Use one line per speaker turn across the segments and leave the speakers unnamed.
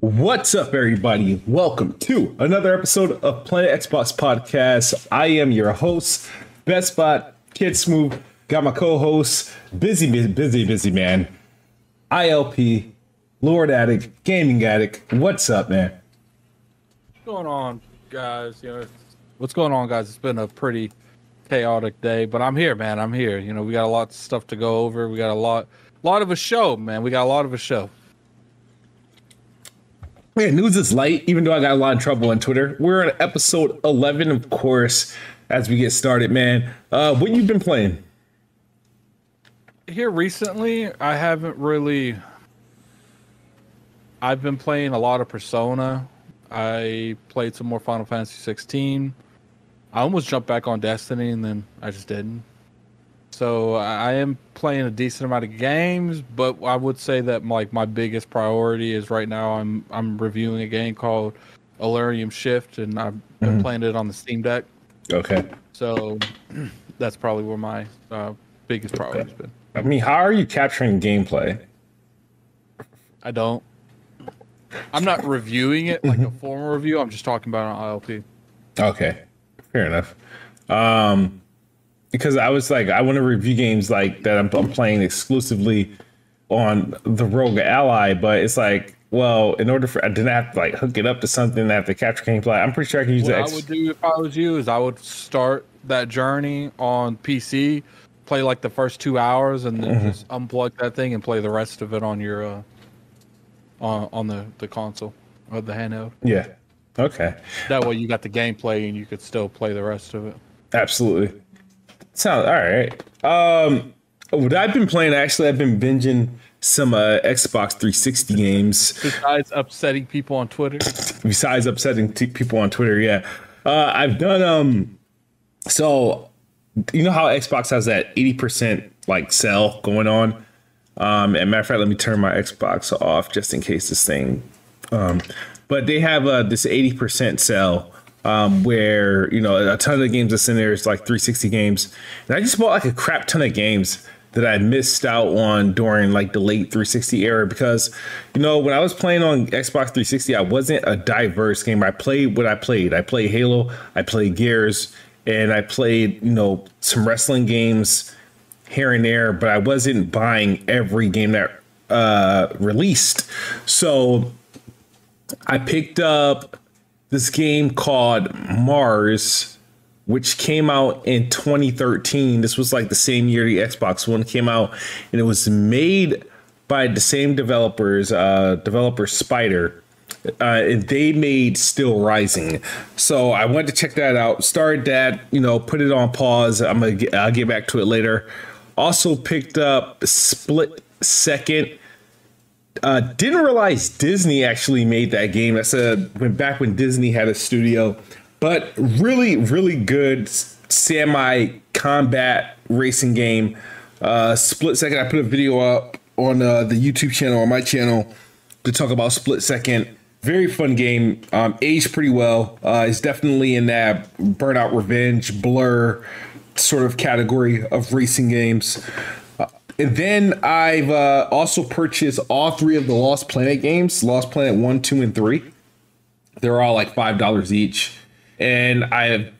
What's up, everybody? Welcome to another episode of Planet Xbox Podcast. I am your host, Best Spot, Kid Smoove. Got my co-host, busy, busy, busy, busy man, ILP, Lord Addict, Gaming Addict. What's up, man?
What's going on, guys? You know, what's going on, guys? It's been a pretty chaotic day, but I'm here, man. I'm here. You know, we got a lot of stuff to go over. We got a lot, a lot of a show, man. We got a lot of a show.
Man, news is light, even though I got a lot of trouble on Twitter. We're on episode 11, of course, as we get started, man. Uh, what you been playing?
Here recently, I haven't really. I've been playing a lot of Persona. I played some more Final Fantasy 16. I almost jumped back on Destiny and then I just didn't. So I am playing a decent amount of games, but I would say that like my biggest priority is right now I'm I'm reviewing a game called Alarium Shift, and I've been mm-hmm. playing it on the Steam Deck.
Okay.
So that's probably where my uh, biggest priority has been.
I mean, how are you capturing gameplay?
I don't. I'm not reviewing it like a formal review. I'm just talking about on ILP.
Okay, fair enough. Um, because I was like, I want to review games like that I'm, I'm, playing exclusively on the ROG Ally, but it's like, well, in order for I didn't have to like hook it up to something that the capture can play. I'm pretty sure I can use
what
that.
What I would do if I was you is I would start that journey on PC, play like the first two hours, and then mm-hmm. just unplug that thing and play the rest of it on your uh, on on the the console or the handheld.
Yeah. Okay.
That way you got the gameplay and you could still play the rest of it.
Absolutely. Sounds all right. Um, what I've been playing actually, I've been binging some uh, Xbox 360 games.
Besides upsetting people on Twitter.
Besides upsetting t- people on Twitter, yeah. Uh, I've done um. So, you know how Xbox has that 80% like sell going on. Um, and matter of fact, let me turn my Xbox off just in case this thing. Um, but they have uh, this 80% sell um, where you know a ton of the games that's in there is like 360 games, and I just bought like a crap ton of games that I missed out on during like the late 360 era because you know when I was playing on Xbox 360, I wasn't a diverse gamer. I played what I played. I played Halo, I played Gears, and I played you know some wrestling games here and there, but I wasn't buying every game that uh, released. So I picked up this game called Mars, which came out in 2013. This was like the same year the Xbox One came out, and it was made by the same developers, uh, developer Spider. Uh, and they made Steelrising, so I went to check that out. Started that, you know, put it on pause. I'm gonna get, I'll get back to it later. Also picked up Split Second uh, didn't realize Disney actually made that game. That's a when back when Disney had a studio, but really, really good semi combat racing game. Uh, split second. I put a video up on uh, the YouTube channel on my channel to talk about Split Second. Very fun game. Um, aged pretty well. Uh, it's definitely in that Burnout Revenge, Blur sort of category of racing games. And then I've uh, also purchased all three of the Lost Planet games Lost Planet 1, 2, and 3. They're all like $5 each. And I've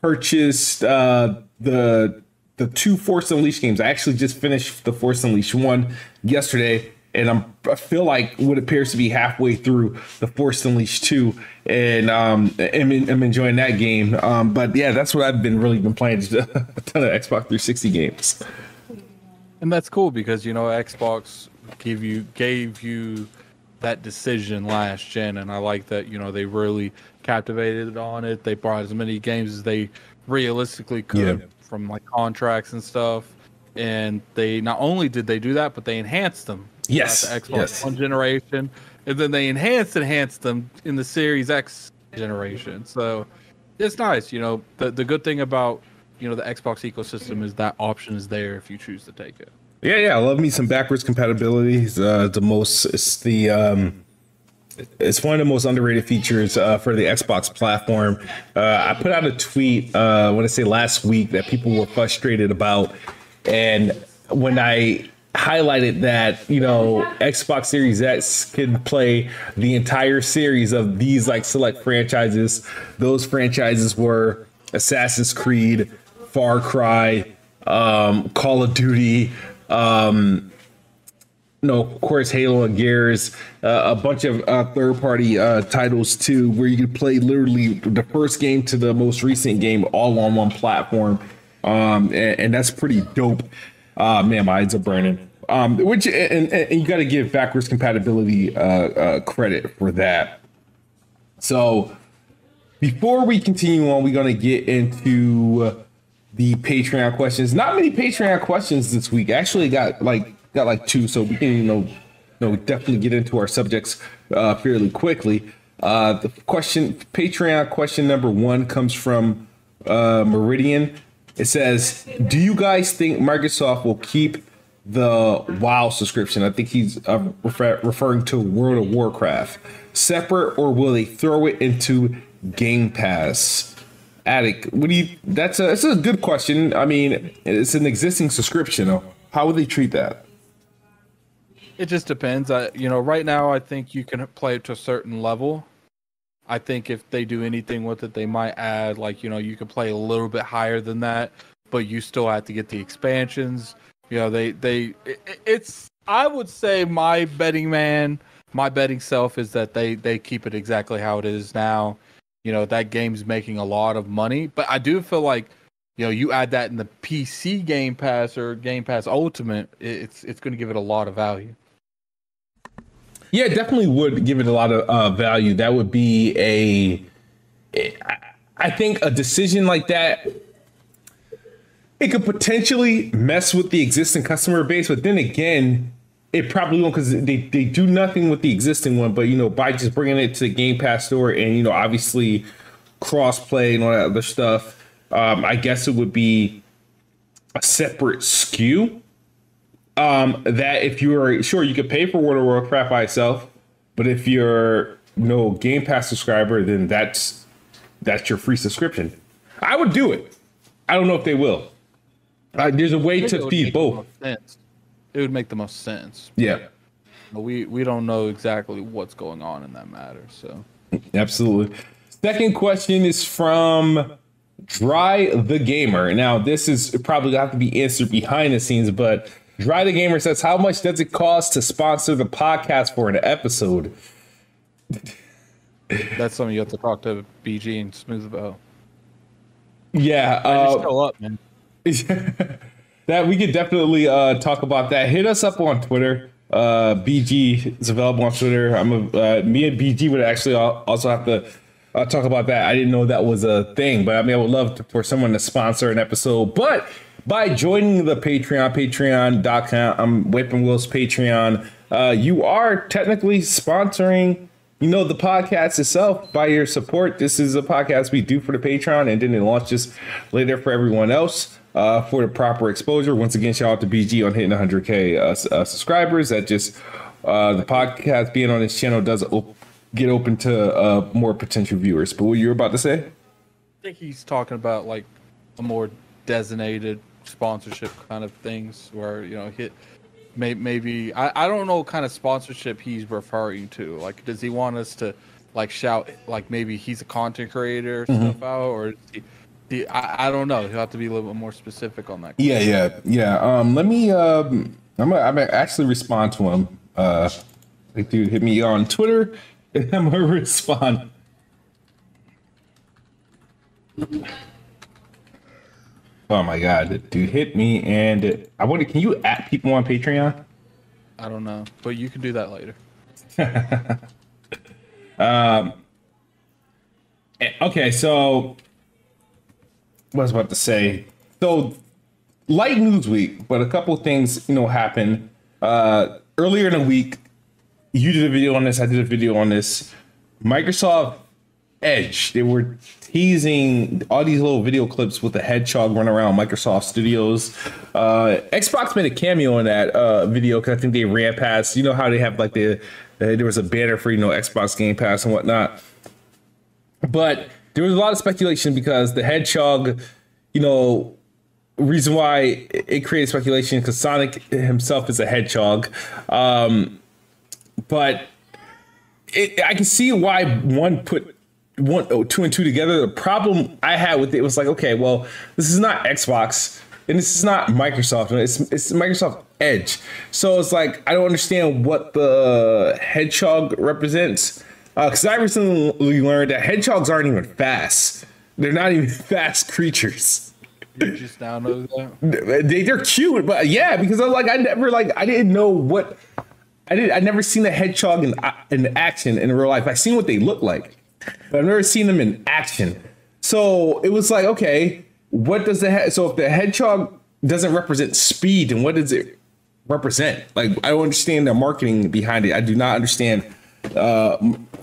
purchased uh, the the two Force Unleashed games. I actually just finished the Force Unleashed one yesterday, and I'm I feel like what appears to be halfway through the Force Unleashed two, and um, I'm, I'm enjoying that game. Um, but yeah, that's what I've been really been playing a ton of Xbox 360 games.
And that's cool because you know Xbox gave you gave you that decision last gen, and I like that you know they really captivated on it. They brought as many games as they realistically could yeah. from like contracts and stuff, and they not only did they do that, but they enhanced them.
Yes,
the Xbox
yes.
One generation, and then they enhanced enhanced them in the Series X generation. So it's nice, you know. The the good thing about you know the Xbox ecosystem is that option is there if you choose to take it.
Yeah, yeah, I love me some backwards compatibility. Uh, the most, it's the um, it's one of the most underrated features uh, for the Xbox platform. Uh, I put out a tweet, uh, I say last week, that people were frustrated about, and when I highlighted that you know Xbox Series X can play the entire series of these like select franchises. Those franchises were Assassin's Creed, Far Cry, um, Call of Duty, um, no, of course, Halo and Gears, uh, a bunch of uh, third-party uh, titles too, where you can play literally the first game to the most recent game all on one platform, um, and, and, that's pretty dope. Uh, man, my eyes are burning. Um, which and, and you got to give backwards compatibility uh, uh, credit for that. So, before we continue on, we're gonna get into the Patreon questions. Not many Patreon questions this week. Actually, got like got like two, so we can you know, you know definitely get into our subjects uh, fairly quickly. Uh, the question, Patreon question number one comes from uh, Meridian. It says, "Do you guys think Microsoft will keep the WoW subscription? I think he's uh, refer- referring to World of Warcraft separate, or will they throw it into Game Pass?" Attic, what do you? That's a that's a good question. I mean, it's an existing subscription. How would they treat that?
It just depends. I, you know, right now I think you can play it to a certain level. I think if they do anything with it, they might add like you know you can play a little bit higher than that, but you still have to get the expansions. You know, they they it, it's I would say my betting man, my betting self is that they they keep it exactly how it is now. You know that game's making a lot of money, but I do feel like you know you add that in the PC Game Pass or Game Pass Ultimate, it's it's going to give it a lot of value.
Yeah, definitely would give it a lot of uh, value. That would be a, I think a decision like that. It could potentially mess with the existing customer base, but then again, it probably won't because they, they do nothing with the existing one. But you know, by just bringing it to the Game Pass store and you know, obviously crossplay and all that other stuff, um, I guess it would be a separate SKU um, that if you are sure you could pay for World of Warcraft by itself, but if you're no Game Pass subscriber, then that's that's your free subscription. I would do it. I don't know if they will. Uh, there's a way to feed both.
It would make the most sense.
Yeah.
But we we don't know exactly what's going on in that matter. So
absolutely. Second question is from Dry the Gamer. Now this is probably have to be answered behind the scenes, but Dry the Gamer says, How much does it cost to sponsor the podcast for an episode?
That's something you have to talk to BG and Smoove about.
Yeah.
Uh, show up, man.
that we could definitely uh, talk about that. Hit us up on Twitter. Uh, BG is available on Twitter. I'm a, uh, me and BG would actually also have to uh, talk about that. I didn't know that was a thing, but I mean, I would love to, for someone to sponsor an episode. But by joining the Patreon, patreon.com, I'm Weapon Wheel's Patreon. Uh, you are technically sponsoring, you know, the podcast itself by your support. This is a podcast we do for the Patreon, and then it launches later for everyone else uh, for the proper exposure. Once again, shout out to BG on hitting 100K uh, uh, subscribers. That just, uh, the podcast being on this channel does op- get open to uh, more potential viewers. But what you're about to say? I
think he's talking about like a more designated sponsorship kind of things where you know hit may, maybe I, I don't know what kind of sponsorship he's referring to like does he want us to like shout like maybe he's a content creator mm-hmm. stuff out or he, I, I don't know he'll have to be a little bit more specific on that
yeah yeah yeah um let me um i'm gonna, I'm gonna actually respond to him uh like dude hit me on twitter and i'm gonna respond Oh my god, dude, hit me and I wonder, can you at people on Patreon?
I don't know, but you can do that later.
um. Eh, okay, so I was about to say. So light news week, but a couple things you know happened uh, earlier in the week. You did a video on this. I did a video on this. Microsoft Edge. They were teasing all these little video clips with the hedgehog running around Microsoft Studios. Uh, Xbox made a cameo in that uh, video because I think they ran past. You know how they have like the uh, there was a banner for you know Xbox Game Pass and whatnot. But there was a lot of speculation because the hedgehog, you know, reason why it created speculation because Sonic himself is a hedgehog, um, but it, I can see why one put one oh, two and two together. The problem I had with it was like, okay, well, this is not Xbox and this is not Microsoft. It's it's Microsoft Edge. So it's like I don't understand what the hedgehog represents. Because uh, I recently learned that hedgehogs aren't even fast. They're not even fast creatures.
You just that
they they're cute, but yeah, because I'm like I never like I didn't know what I did. I never seen a hedgehog in in action in real life. I seen what they look like, but I've never seen them in action. So it was like, okay, what does the he- so if the hedgehog doesn't represent speed, and what does it represent? Like I don't understand the marketing behind it. I do not understand uh,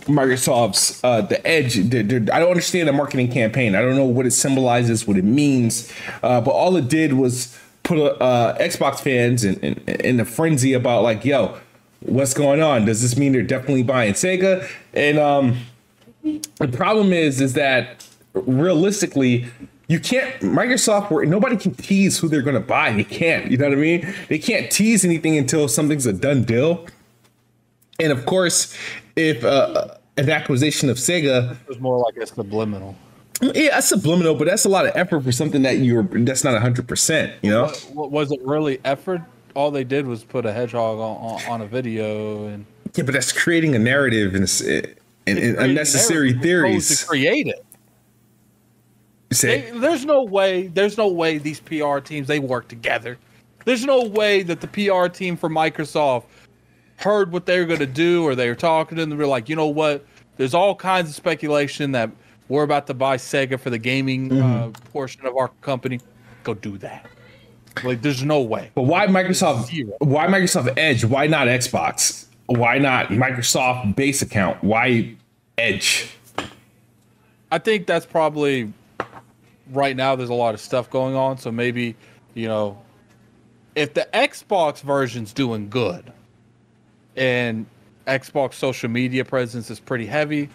Microsoft's uh, the edge. The, the, I don't understand the marketing campaign. I don't know what it symbolizes, what it means. Uh, but all it did was put uh, Xbox fans in, in, in a frenzy about like, yo, what's going on? Does this mean they're definitely buying Sega? And um, the problem is, is that realistically, you can't Microsoft nobody can tease who they're going to buy. They can't. You know what I mean? They can't tease anything until something's a done deal. And of course, if uh, an acquisition of Sega
was more like a subliminal.
Yeah, that's subliminal, but that's a lot of effort for something that you're that's not hundred percent. You know,
what, was it really effort? All they did was put a hedgehog on, on a video, and
yeah, but that's creating a narrative and, and, and unnecessary theories.
To create it. They, there's no way. There's no way these PR teams they work together. There's no way that the PR team for Microsoft heard what they were going to do or they were talking to them. They were like, you know what? There's all kinds of speculation that we're about to buy Sega for the gaming uh, mm-hmm. uh, portion of our company. Go do that. Like, there's no way.
But why Microsoft? Zero. Why Microsoft Edge? Why not Xbox? Why not Microsoft base account? Why Edge?
I think that's probably right now. There's a lot of stuff going on, so maybe you know, if the Xbox version's doing good, and Xbox social media presence is pretty heavy,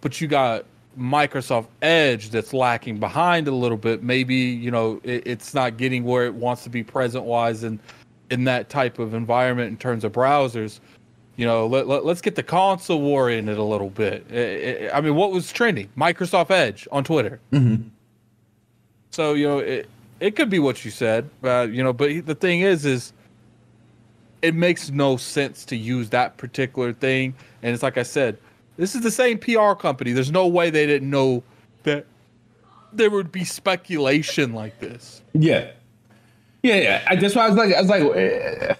but you got Microsoft Edge that's lacking behind a little bit. Maybe you know it, it's not getting where it wants to be present wise and in that type of environment in terms of browsers. You know, let, let, us get the console war in it a little bit. It, it, I mean, what was trending? Microsoft Edge on Twitter.
Mm-hmm.
So you know, it it could be what you said, uh, you know. But the thing is, is it makes no sense to use that particular thing. And it's like I said, this is the same PR company. There's no way they didn't know that there would be speculation like this.
Yeah, yeah, yeah. I, that's why I was like, I was like, uh,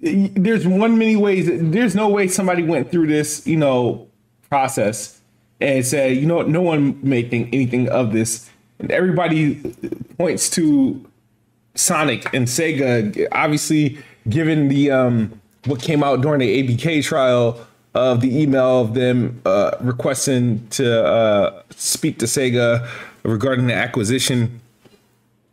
there's one many ways. There's no way somebody went through this, you know, process and said, you know, no one may think anything of this. And everybody points to Sonic and Sega. Obviously, given the um, what came out during the ABK trial of the email of them uh, requesting to uh, speak to Sega regarding the acquisition.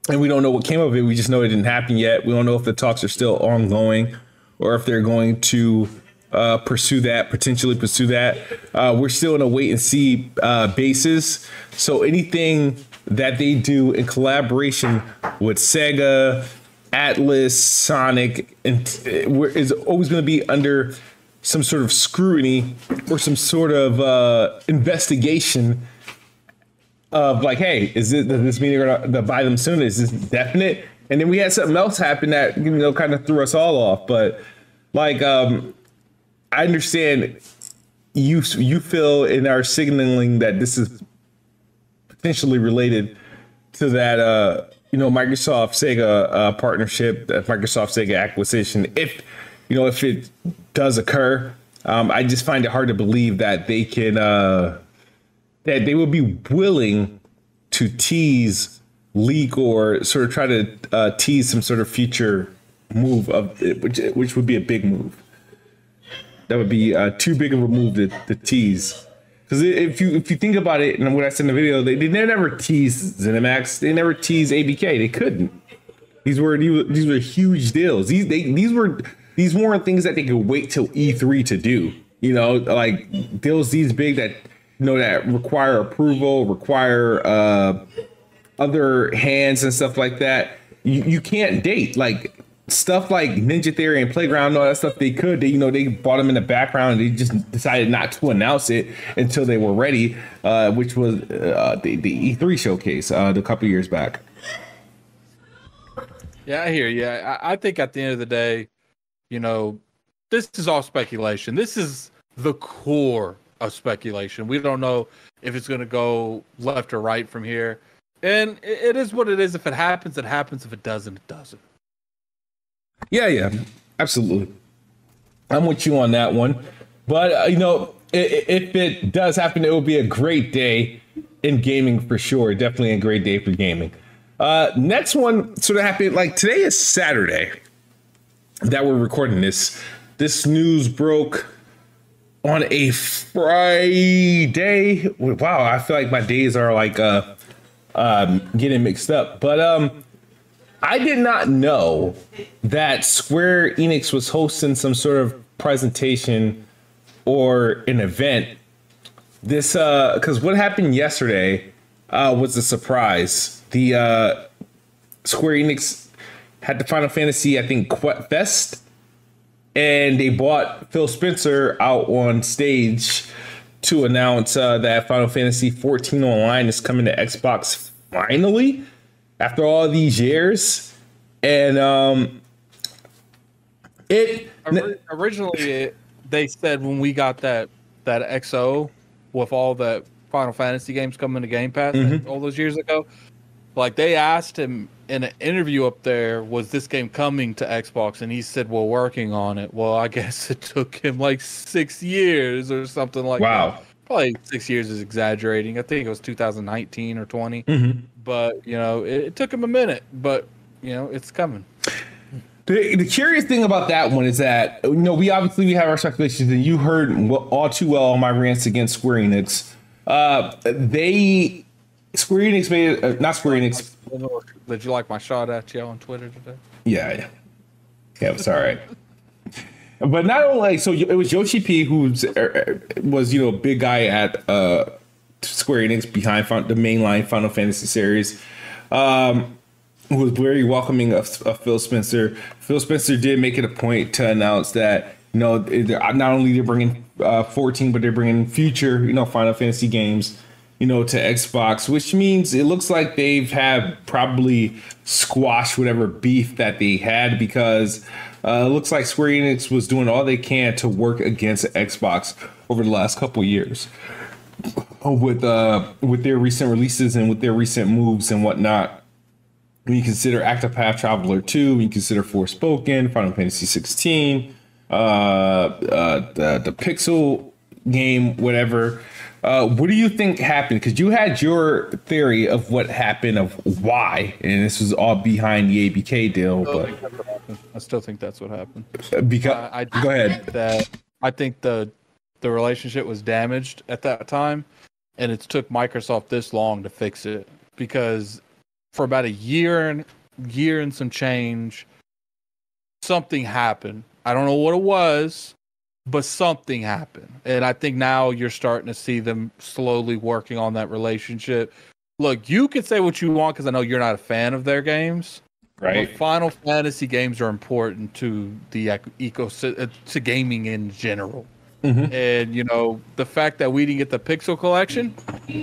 And we don't know what came of it. We just know it didn't happen yet. We don't know if the talks are still ongoing or if they're going to uh, pursue that, potentially pursue that. Uh, we're still in a wait and see uh, basis. So anything that they do in collaboration with Sega, Atlus, Sonic, and uh, is always going to be under some sort of scrutiny or some sort of uh, investigation of like, hey, is it does this mean you're going to buy them soon? Is this definite? And then we had something else happen that you know kind of threw us all off. But like, um, I understand you you feel in our signaling that this is potentially related to that uh you know Microsoft Sega uh, partnership, the Microsoft Sega acquisition, if you know if it does occur, um, I just find it hard to believe that they can uh, that they would be willing to tease, leak, or sort of try to uh, tease some sort of future move of which which would be a big move. That would be uh, too big of a move to, to tease. Because if you if you think about it, and what I said in the video, they, they never teased ZeniMax. They never teased ABK. They couldn't. These were these were huge deals. These they these were these weren't things that they could wait till E3 to do. You know, like deals these big that you know that require approval, require uh other hands and stuff like that, you, you can't date like stuff like Ninja Theory and Playground and all that stuff. They could, they, you know, they bought them in the background. they just decided not to announce it until they were ready, uh, which was uh, the, the E3 showcase uh, a couple years back.
Yeah, I hear you. I, I think at the end of the day, you know, this is all speculation. This is the core of speculation. We don't know if it's going to go left or right from here. And it is what it is. If it happens, it happens. If it doesn't, it doesn't.
Yeah, yeah, absolutely. I'm with you on that one. But, uh, you know, if it does happen, it will be a great day in gaming for sure. Definitely a great day for gaming. Uh, next one sort of happened like today is Saturday that we're recording this. This news broke on a Friday. Wow, I feel like my days are like uh um getting mixed up. But um I did not know that Square Enix was hosting some sort of presentation or an event. This uh cuz what happened yesterday uh was a surprise. The uh Square Enix had the Final Fantasy I think Fest and they brought Phil Spencer out on stage to announce uh, that Final Fantasy 14 Online is coming to Xbox finally after all these years. And um, it
originally they said when we got that that XO with all the Final Fantasy games coming to Game Pass mm-hmm. all those years ago, like they asked him in an interview up there, was this game coming to Xbox? And he said, "We're working on it." Well, I guess it took him like six years or something like
wow.
that. Probably six years is exaggerating. I think it was 2019 or 20. Mm-hmm. But you know, it, it took him a minute. But you know, it's coming.
The, the, curious thing about that one is that you know we obviously we have our speculations, and you heard all too well my rants against Square Enix. Uh, they Square Enix made it, uh, not Square Enix.
Did you like my shot at you on Twitter today?
Yeah, yeah, yeah. It was all right. but not only so it was Yoshi P who er, was you know a big guy at uh, Square Enix behind the mainline Final Fantasy series. Um, was very welcoming of, of Phil Spencer. Phil Spencer did make it a point to announce that you know not only they're bringing uh, 14, but they're bringing future you know Final Fantasy games you know, to Xbox, which means it looks like they've had probably squashed whatever beef that they had because uh, it looks like Square Enix was doing all they can to work against Xbox over the last couple years with uh with their recent releases and with their recent moves and whatnot. When you consider Path Traveler 2, when you consider Forspoken, Final Fantasy 16, uh, uh, the, the Pixel game, whatever uh, what do you think happened? Because you had your theory of what happened, of why, and this was all behind the ABK deal. I but
I still think that's what happened.
Because uh, I go ahead.
That I think the the relationship was damaged at that time, and it took Microsoft this long to fix it because for about a year and year and some change, something happened. I don't know what it was but something happened. And I think now you're starting to see them slowly working on that relationship. Look, you can say what you want because I know you're not a fan of their games.
Right.
Final Fantasy games are important to the eco to gaming in general. Mm-hmm. And you know, the fact that we didn't get the Pixel collection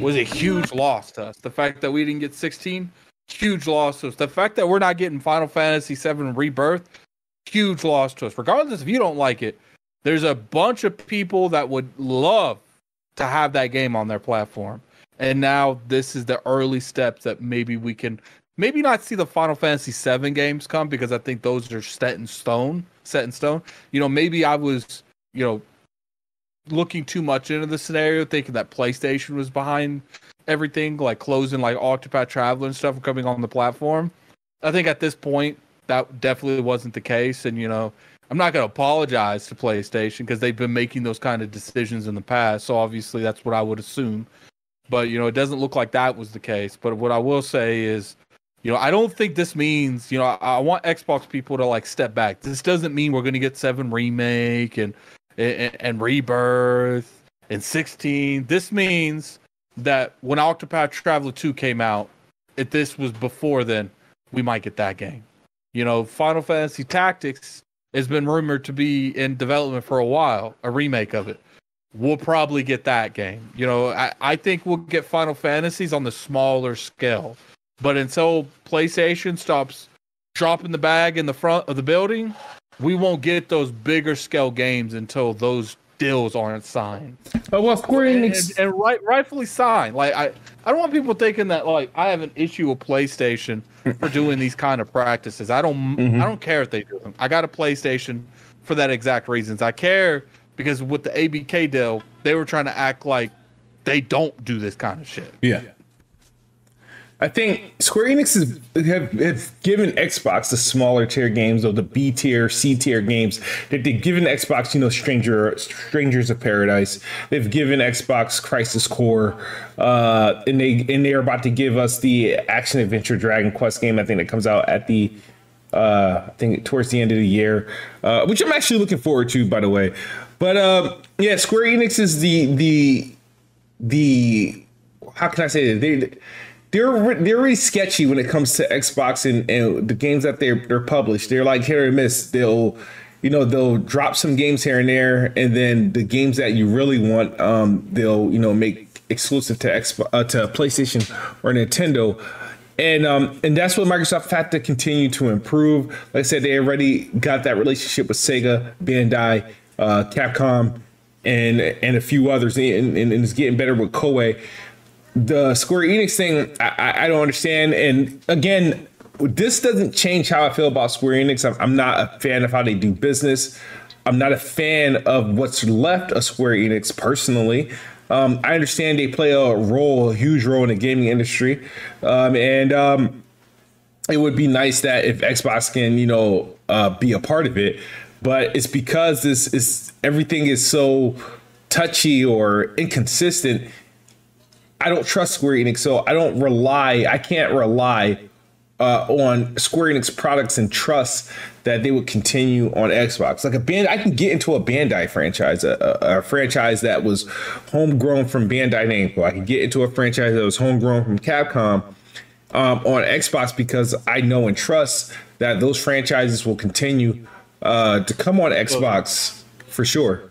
was a huge loss to us. The fact that we didn't get 16, huge loss to us. The fact that we're not getting Final Fantasy 7 Rebirth, huge loss to us. Regardless if you don't like it, there's a bunch of people that would love to have that game on their platform. And now this is the early steps that maybe we can maybe not see the Final Fantasy 7 games come because I think those are set in stone, set in stone. You know, maybe I was, you know, looking too much into the scenario, thinking that PlayStation was behind everything, like closing like Octopath Traveler and stuff coming on the platform. I think at this point that definitely wasn't the case, and you know, I'm not going to apologize to PlayStation because they've been making those kind of decisions in the past. So obviously that's what I would assume. But you know, it doesn't look like that was the case. But what I will say is, you know, I don't think this means, you know, I, I want Xbox people to like step back. This doesn't mean we're going to get 7 remake and, and and rebirth and 16. This means that when Octopath Traveler 2 came out, if this was before then, we might get that game. You know, Final Fantasy Tactics has been rumored to be in development for a while, a remake of it. We'll probably get that game. You know, I, I think we'll get Final Fantasies on the smaller scale. But until PlayStation stops dropping the bag in the front of the building, we won't get those bigger scale games until those deals aren't signed.
Oh well, Square
Enix and, and, and right, rightfully signed. Like I, I don't want people thinking that like I have an issue with PlayStation for doing these kind of practices. I don't, mm-hmm. I don't care if they do them. I got a PlayStation for that exact reasons. I care because with the ABK deal, they were trying to act like they don't do this kind of shit.
Yeah. I think Square Enix has, have, have given Xbox the smaller tier games, or the B tier, C tier games. That they've given Xbox, you know, Stranger Strangers of Paradise. They've given Xbox Crisis Core, uh, and they and they're about to give us the action adventure Dragon Quest game. I think that comes out at the uh, I think towards the end of the year, uh, which I'm actually looking forward to, by the way. But um, yeah, Square Enix is the the the how can I say it? They they're they're really sketchy when it comes to Xbox and, and the games that they're they're published. They're like hit or miss. They'll you know they'll drop some games here and there, and then the games that you really want, um, they'll you know make exclusive to Xbox uh, to PlayStation or Nintendo. And um, and that's what Microsoft had to continue to improve. Like I said, they already got that relationship with Sega, Bandai, uh, Capcom, and and a few others, and, and, and it's getting better with Koei the Square Enix thing, I, I don't understand. And again, this doesn't change how I feel about Square Enix. I'm, I'm, not a fan of how they do business. I'm not a fan of what's left of Square Enix personally. Um, I understand they play a role, a huge role in the gaming industry, um, and um, it would be nice that if Xbox can, you know, uh, be a part of it. But it's because this is everything is so touchy or inconsistent I don't trust Square Enix, so I don't rely. I can't rely uh, on Square Enix products and trust that they would continue on Xbox. Like a band, I can get into a Bandai franchise, a, a, a franchise that was homegrown from Bandai Namco. I can get into a franchise that was homegrown from Capcom um, on Xbox because I know and trust that those franchises will continue uh, to come on Xbox for sure.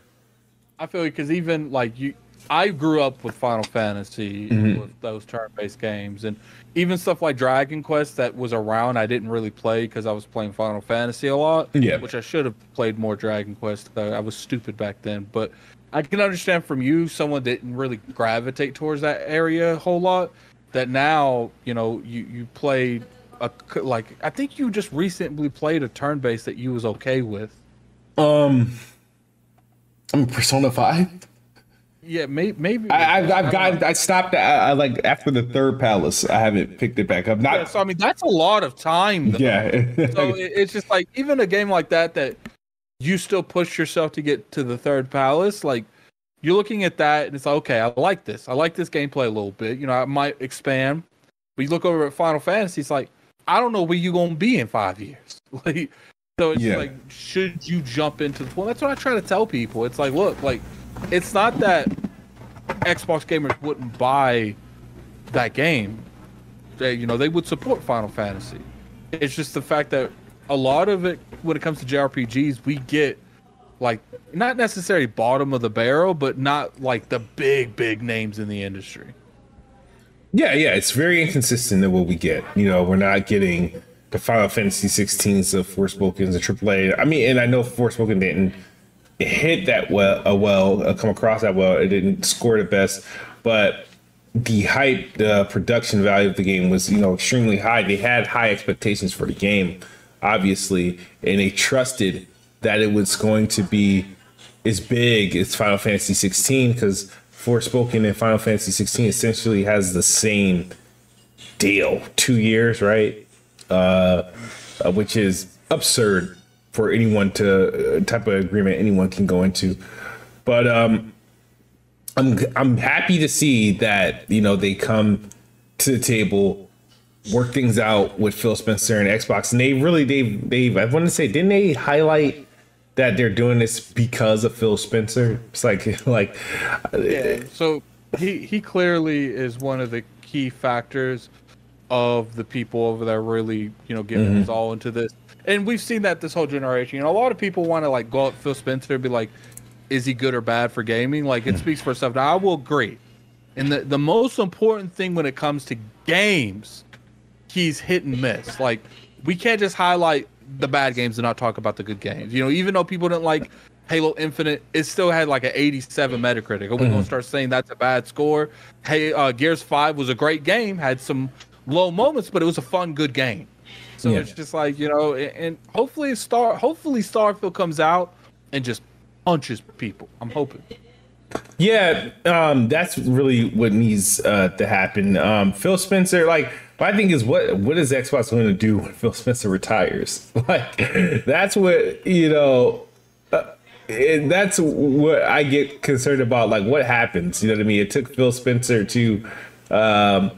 I feel because even like you, I grew up with Final Fantasy mm-hmm. with those turn-based games, and even stuff like Dragon Quest that was around. I didn't really play because I was playing Final Fantasy a lot.
Yeah,
which I should have played more Dragon Quest. Though I was stupid back then, but I can understand from you, someone didn't really gravitate towards that area a whole lot. That now, you know, you you played a like I think you just recently played a turn-based that you was okay with.
Um, I'm Persona Five.
Yeah, maybe. maybe
I, have I've got. I stopped. I, I, like after the third palace. I haven't picked it back up. Not.
Yeah, so I mean, that's a lot of time.
Though. Yeah.
so it, it's just like even a game like that that you still push yourself to get to the third palace. Like you're looking at that and it's like, okay, I like this. I like this gameplay a little bit. You know, I might expand. But you look over at Final Fantasy, it's like I don't know where you're gonna be in five years. Like, so it's yeah. like, should you jump into the? Well, that's what I try to tell people. It's like, look, like it's not that Xbox gamers wouldn't buy that game. They, you know, they would support Final Fantasy. It's just the fact that a lot of it, when it comes to JRPGs, we get like not necessarily bottom of the barrel, but not like the big, big names in the industry.
Yeah, yeah, it's very inconsistent in what we get. You know, we're not getting the Final Fantasy 16s of Forspoken's, the AAA. I mean, and I know Forspoken didn't hit that well, uh, well, uh, come across that well. It didn't score the best, but the hype, the production value of the game was, you know, extremely high. They had high expectations for the game, obviously, and they trusted that it was going to be as big as Final Fantasy 16 because Forspoken and Final Fantasy 16 essentially has the same deal, two years, right? Uh, which is absurd for anyone to uh, type of agreement anyone can go into. But um, I'm I'm happy to see that you know they come to the table, work things out with Phil Spencer and Xbox, and they really they've they've I want to say didn't they highlight that they're doing this because of Phil Spencer? It's like like
yeah. So he he clearly is one of the key factors of the people over there really, you know, getting
Mhm.
us all into this. And we've seen that this whole generation. You know, a lot of people want to like go at Phil Spencer and be like, is he good or bad for gaming? Like it speaks for itself. Now I will agree. And the, the most important thing when it comes to games, he's hit and miss. Like we can't just highlight the bad games and not talk about the good games. You know, even though people didn't like Halo Infinite, it still had like an 87 Metacritic. Are we gonna start saying that's a bad score? Hey, uh, Gears 5 was a great game, had some low moments, but it was a fun, good game. So
Yeah.
it's just like you know, and, hopefully Star, hopefully Starfield comes out and just punches people. I'm hoping.
Yeah, um, that's really what needs uh, to happen. Um, Phil Spencer, like, my thing is, what what is Xbox going to do when Phil Spencer retires? Like, that's what you know. Uh, and that's what I get concerned about. Like, what happens? You know what I mean? It took Phil Spencer to um,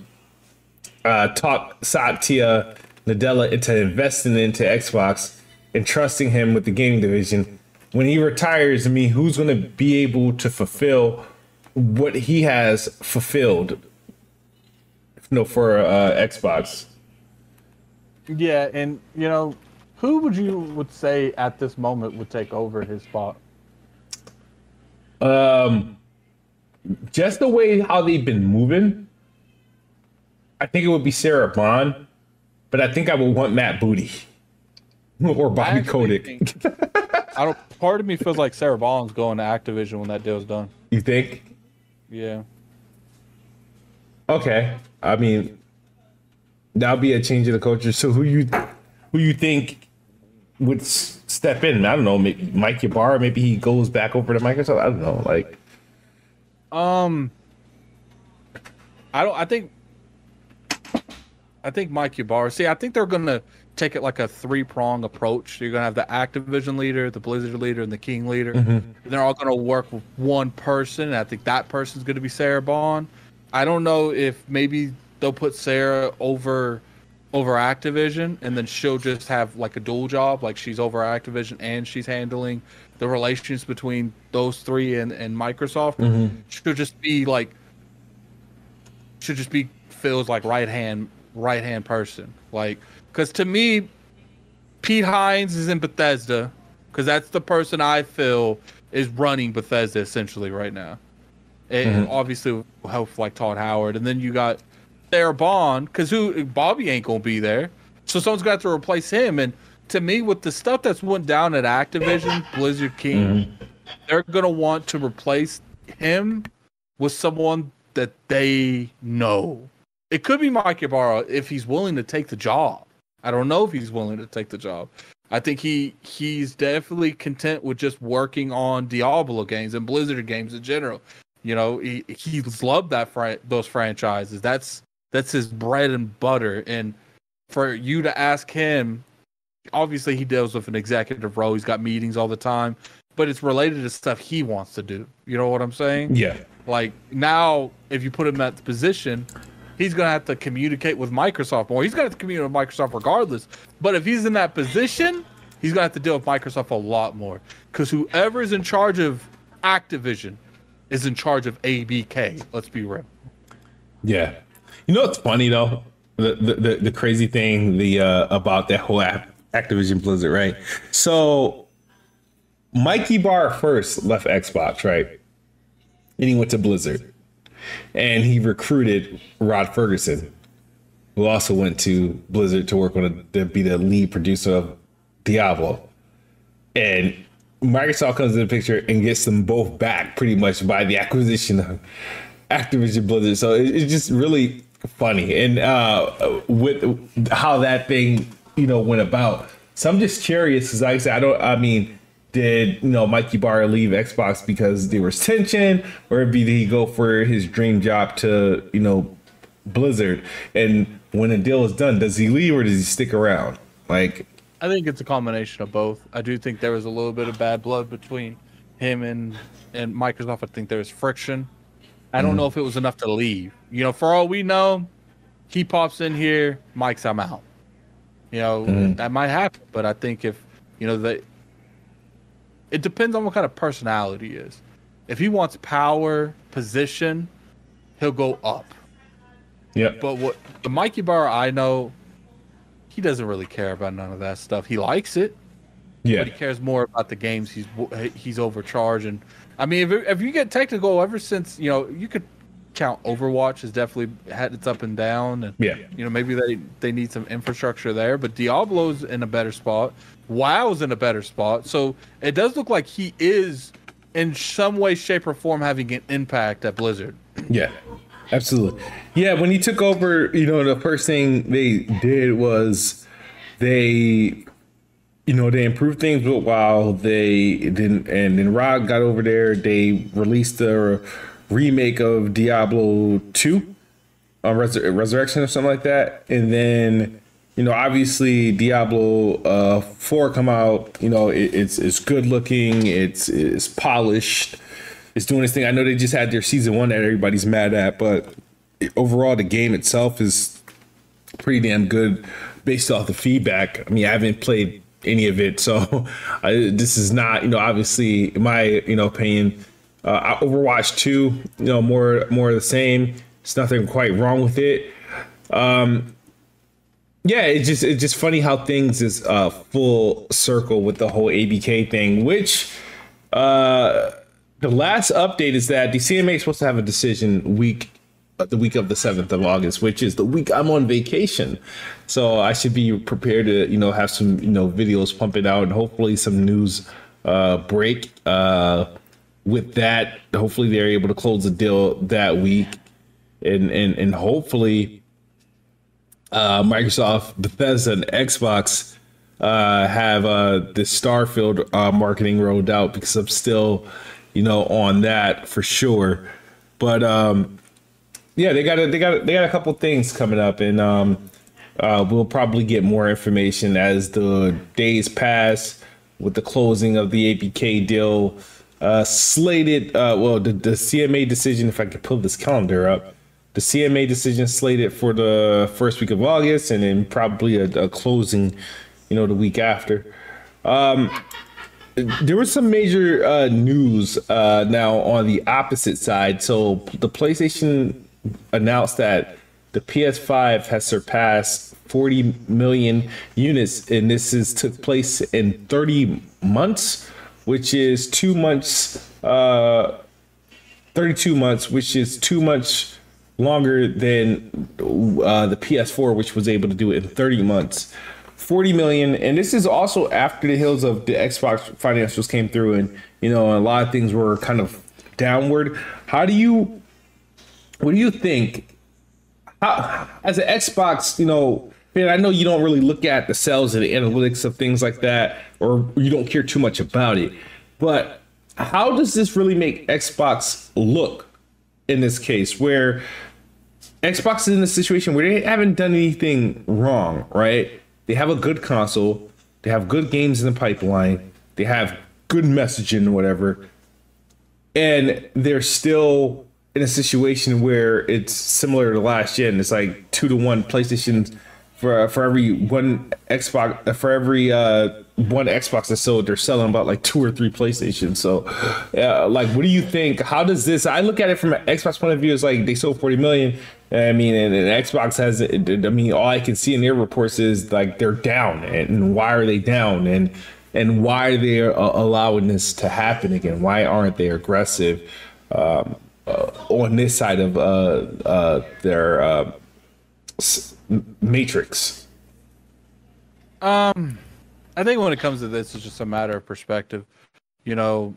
uh, talk Satya Nadella into investing into Xbox and trusting him with the gaming division. When he retires, I mean, who's going to be able to fulfill what he has fulfilled? You know, for uh, Xbox.
Yeah, and you know, who would you would say at this moment would take over his spot?
Um, just the way how they've been moving, I think it would be Sarah Bond, but I think I would want Matt Booty or Bobby
actually
Kotick.
I don't. Part of me feels like Sarah Bond's going to Activision when that deal's done.
You think?
Yeah.
Okay. I mean, that'll be a change of the culture. So who you who you think would s- step in? I don't know. Maybe Mike Ybarra. Maybe he goes back over to Microsoft. I don't know. Like,
Um. I don't. I think. I think Mike Ybarra. See, I think they're gonna take it like a three prong approach. You're gonna have the Activision leader, the Blizzard leader, and the King leader. Mm-hmm. And they're all gonna work with one person. And I think that person's gonna be Sarah Bond. I don't know if maybe they'll put Sarah over over Activision, and then she'll just have like a dual job, like she's over Activision and she's handling the relations between those three and, and Microsoft. Mm-hmm. She'll just be like should just be Phil's like right hand right hand person. Like, because to me, Pete Hines is in Bethesda because that's the person I feel is running Bethesda essentially right now. And mm-hmm. obviously with help like Todd Howard, and then you got Sarah Bond because who Bobby ain't gonna be there, so someone's got to replace him. And to me, with the stuff that's went down at Activision, Blizzard King, mm-hmm. they're gonna want to replace him with someone that they know. It could be Mike Ybarra if he's willing to take the job. I don't know if he's willing to take the job. I think he he's definitely content with just working on Diablo games and Blizzard games in general. You know, he he's loved that fran- those franchises. That's that's his bread and butter. And for you to ask him, obviously he deals with an executive role. He's got meetings all the time, but it's related to stuff he wants to do. You know what I'm saying?
yeah,
Like now, if you put him at the position, he's gonna have to communicate with Microsoft more. He's gonna have to communicate with Microsoft regardless. But if he's in that position, he's gonna have to deal with Microsoft a lot more. Because whoever is in charge of Activision is in charge of ABK. Let's be real.
yeah. You know what's funny though? The the the, the crazy thing the uh, about that whole Activision Blizzard, right? So, Mike Ybarra first left Xbox, right? And he went to Blizzard, and he recruited Rod Ferguson, who also went to Blizzard to work on a, to be the lead producer of Diablo. And Microsoft comes in the picture and gets them both back pretty much by the acquisition of Activision Blizzard. So it, it's just really funny. And uh, with how that thing, you know, went about. So I'm just curious because like I said, I don't, I mean, did, you know, Mike Ybarra leave Xbox because there was tension or did he go for his dream job to, you know, Blizzard? And when the deal is done, does he leave or does he stick around? Like,
I think it's a combination of both. I do think there was a little bit of bad blood between him and and Microsoft. I think there was friction. I don't mm-hmm. know if it was enough to leave. You know, for all we know, he pops in here, Mike's I'm out. You know, mm-hmm. that might happen, but I think if you know that it depends on what kind of personality he is. If he wants power, position, he'll go up.
Yeah.
But what the Mike Ybarra I know, he doesn't really care about none of that stuff. He likes it,
Yeah.
but he cares more about the games he's he's overcharging. I mean, if if you get technical, ever since you know you could count Overwatch has definitely had its up and down, and
Yeah.
you know maybe they they need some infrastructure there. But Diablo's in a better spot. WoW's in a better spot. So it does look like he is in some way, shape, or form having an impact at Blizzard.
Yeah, absolutely. Yeah, when he took over, you know, the first thing they did was they, you know, they improved things but while they didn't, and then Rod got over there. They released a remake of Diablo 2 on Resur- Resurrection or something like that. And then, you know, obviously Diablo uh, 4 come out, you know, it, it's it's good looking, it's it's polished, it's doing its thing. I know they just had their season one that everybody's mad at, but overall the game itself is pretty damn good based off the feedback. I mean, I haven't played any of it, so I, this is not, you know, obviously my, you know, opinion, uh, Overwatch 2, you know, more more of the same. It's nothing quite wrong with it. Um, yeah, it's just it's just funny how things is uh, full circle with the whole ABK thing, which uh, the last update is that the CMA is supposed to have a decision week the week of the 7th of August, which is the week I'm on vacation. So I should be prepared to, you know, have some, you know, videos pumping out and hopefully some news uh, break uh, with that. Hopefully they're able to close the deal that week and and and hopefully uh, Microsoft, Bethesda, and Xbox uh, have uh, this Starfield uh, marketing rolled out because I'm still, you know, on that for sure. But um, yeah, they got a, they got a, they got a couple things coming up, and um, uh, we'll probably get more information as the days pass with the closing of the ABK deal. Uh, slated, uh, well, the, the CMA decision, if I could pull this calendar up, the CMA decision slated for the first week of August, and then probably a, a closing, you know, the week after. Um, there was some major uh, news uh, now on the opposite side. So the PlayStation announced that the PS5 has surpassed 40 million units, and this is took place in 30 months, which is two months, uh, 32 months, which is two months longer than uh, the PS4, which was able to do it in 30 months. 40 million, and this is also after the hills of the Xbox financials came through, and you know a lot of things were kind of downward. How do you, what do you think? How, as an Xbox, you know, man, I know you don't really look at the sales and the analytics of things like that, or you don't care too much about it. But how does this really make Xbox look in this case, where Xbox is in a situation where they haven't done anything wrong, right? They have a good console, they have good games in the pipeline, they have good messaging, whatever, and they're still in a situation where it's similar to last gen. It's like two to one PlayStation for for every one Xbox for every uh, one Xbox that's sold, they're selling about like two or three PlayStations. So, uh, like, what do you think? How does this? I look at it from an Xbox point of view. It's like they sold forty million. I mean, and, and Xbox has. I mean, all I can see in their reports is like they're down, and why are they down? And and why are they uh, allowing this to happen again? Why aren't they aggressive um, uh, on this side of uh, uh, their matrix?
Um, I think when it comes to this, it's just a matter of perspective. You know,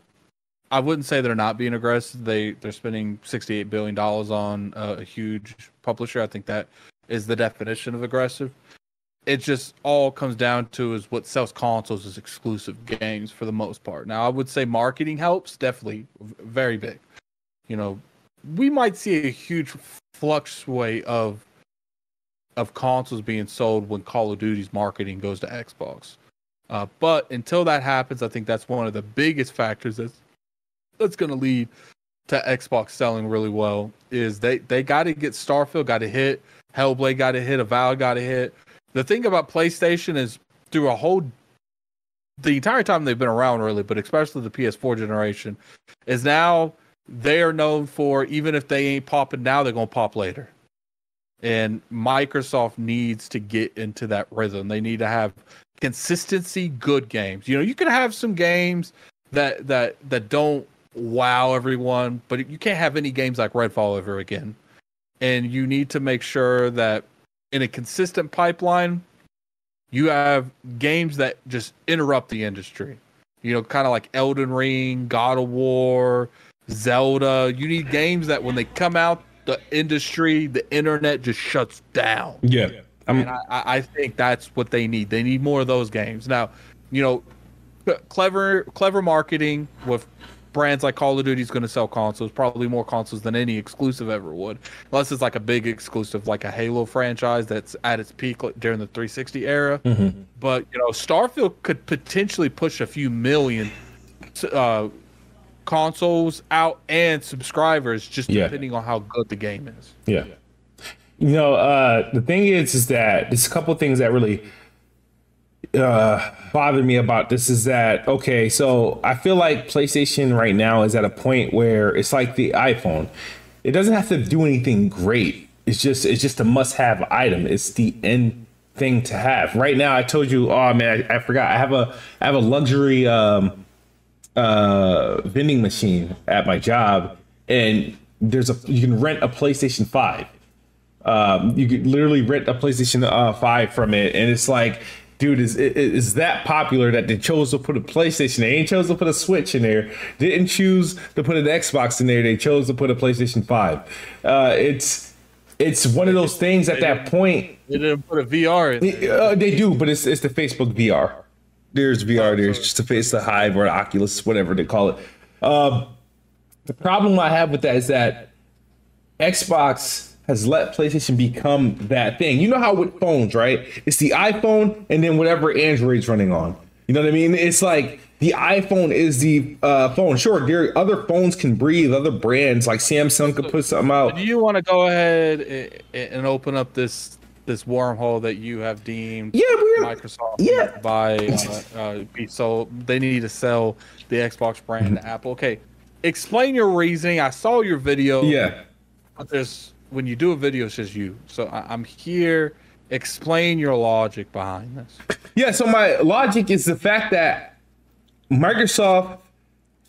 I wouldn't say they're not being aggressive. They they're spending sixty eight billion dollars on a, a huge publisher. I think that is the definition of aggressive. It just all comes down to is what sells consoles is exclusive games for the most part. Now, I would say marketing helps definitely very big. You know, we might see a huge fluctuate of of consoles being sold when Call of Duty's marketing goes to Xbox. Uh, but until that happens, I think that's one of the biggest factors that's that's going to lead to Xbox selling really well. Is they they got to get Starfield got to hit, Hellblade got to hit, Avowed got to hit. The thing about PlayStation is through a whole the entire time they've been around, really, but especially the PS4 generation, is now they are known for even if they ain't popping now, they're gonna pop later. And Microsoft needs to get into that rhythm. They need to have consistency, good games. You know, you can have some games that that that don't wow everyone, but you can't have any games like Redfall ever again. And you need to make sure that in a consistent pipeline, you have games that just interrupt the industry. You know, kind of like Elden Ring, God of War, Zelda. You need games that when they come out, the industry, the internet just shuts down.
Yeah.
and I, I think that's what they need. They need more of those games. Now, you know, clever clever marketing with brands like Call of Duty is going to sell consoles, probably more consoles than any exclusive ever would, unless it's like a big exclusive like a Halo franchise that's at its peak during the 360 era.
Mm-hmm.
But you know, Starfield could potentially push a few million uh, consoles out and subscribers, just
Yeah.
depending on how good the game is.
Yeah. You know, uh, the thing is, is that there's a couple things that really uh, bother me about this. Is that okay? So I feel like PlayStation right now is at a point where it's like the iPhone. It doesn't have to do anything great. It's just it's just a must-have item. It's the end thing to have. Right now, I told you. Oh man, I, I forgot. I have a I have a luxury um, uh, vending machine at my job, and there's a you can rent a PlayStation Five. Um, you could literally rent a PlayStation uh, Five from it, and it's like, dude, is it is that popular that they chose to put a PlayStation? They ain't chose to put a Switch in there. Didn't choose to put an Xbox in there. They chose to put a PlayStation Five. Uh, it's it's one of those things at that point.
They didn't put a VR in. There.
Uh, they do, but it's it's the Facebook VR. There's VR. There's just a face the Hive or Oculus, whatever they call it. Um, the problem I have with that is that Xbox has let PlayStation become that thing. You know how with phones, right? It's the iPhone and then whatever Android's running on. You know what I mean? It's like the iPhone is the uh, phone. Sure, there other phones can breathe. Other brands like Samsung could put something out.
Do you want to go ahead and open up this this wormhole that you have deemed
Yeah, we're
Microsoft
Yeah.
by uh, uh, be they need to sell the Xbox brand to Apple? Okay, explain your reasoning. I saw your video.
yeah.
but there's when you do a video, it's just you. So I, I'm here. Explain your logic behind this.
Yeah, so my logic is the fact that Microsoft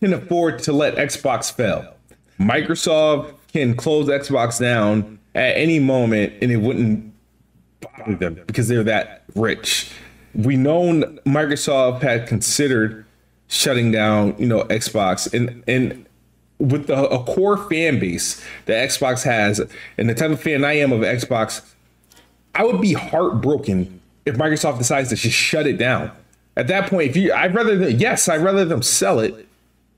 can afford to let Xbox fail. Microsoft can close Xbox down at any moment and it wouldn't bother them because they're that rich. We known Microsoft had considered shutting down, you know, Xbox and and with the, a core fan base that Xbox has and the type of fan I am of Xbox, I would be heartbroken if Microsoft decides to just shut it down. At that point, if you, I'd rather, them, yes, I'd rather them sell it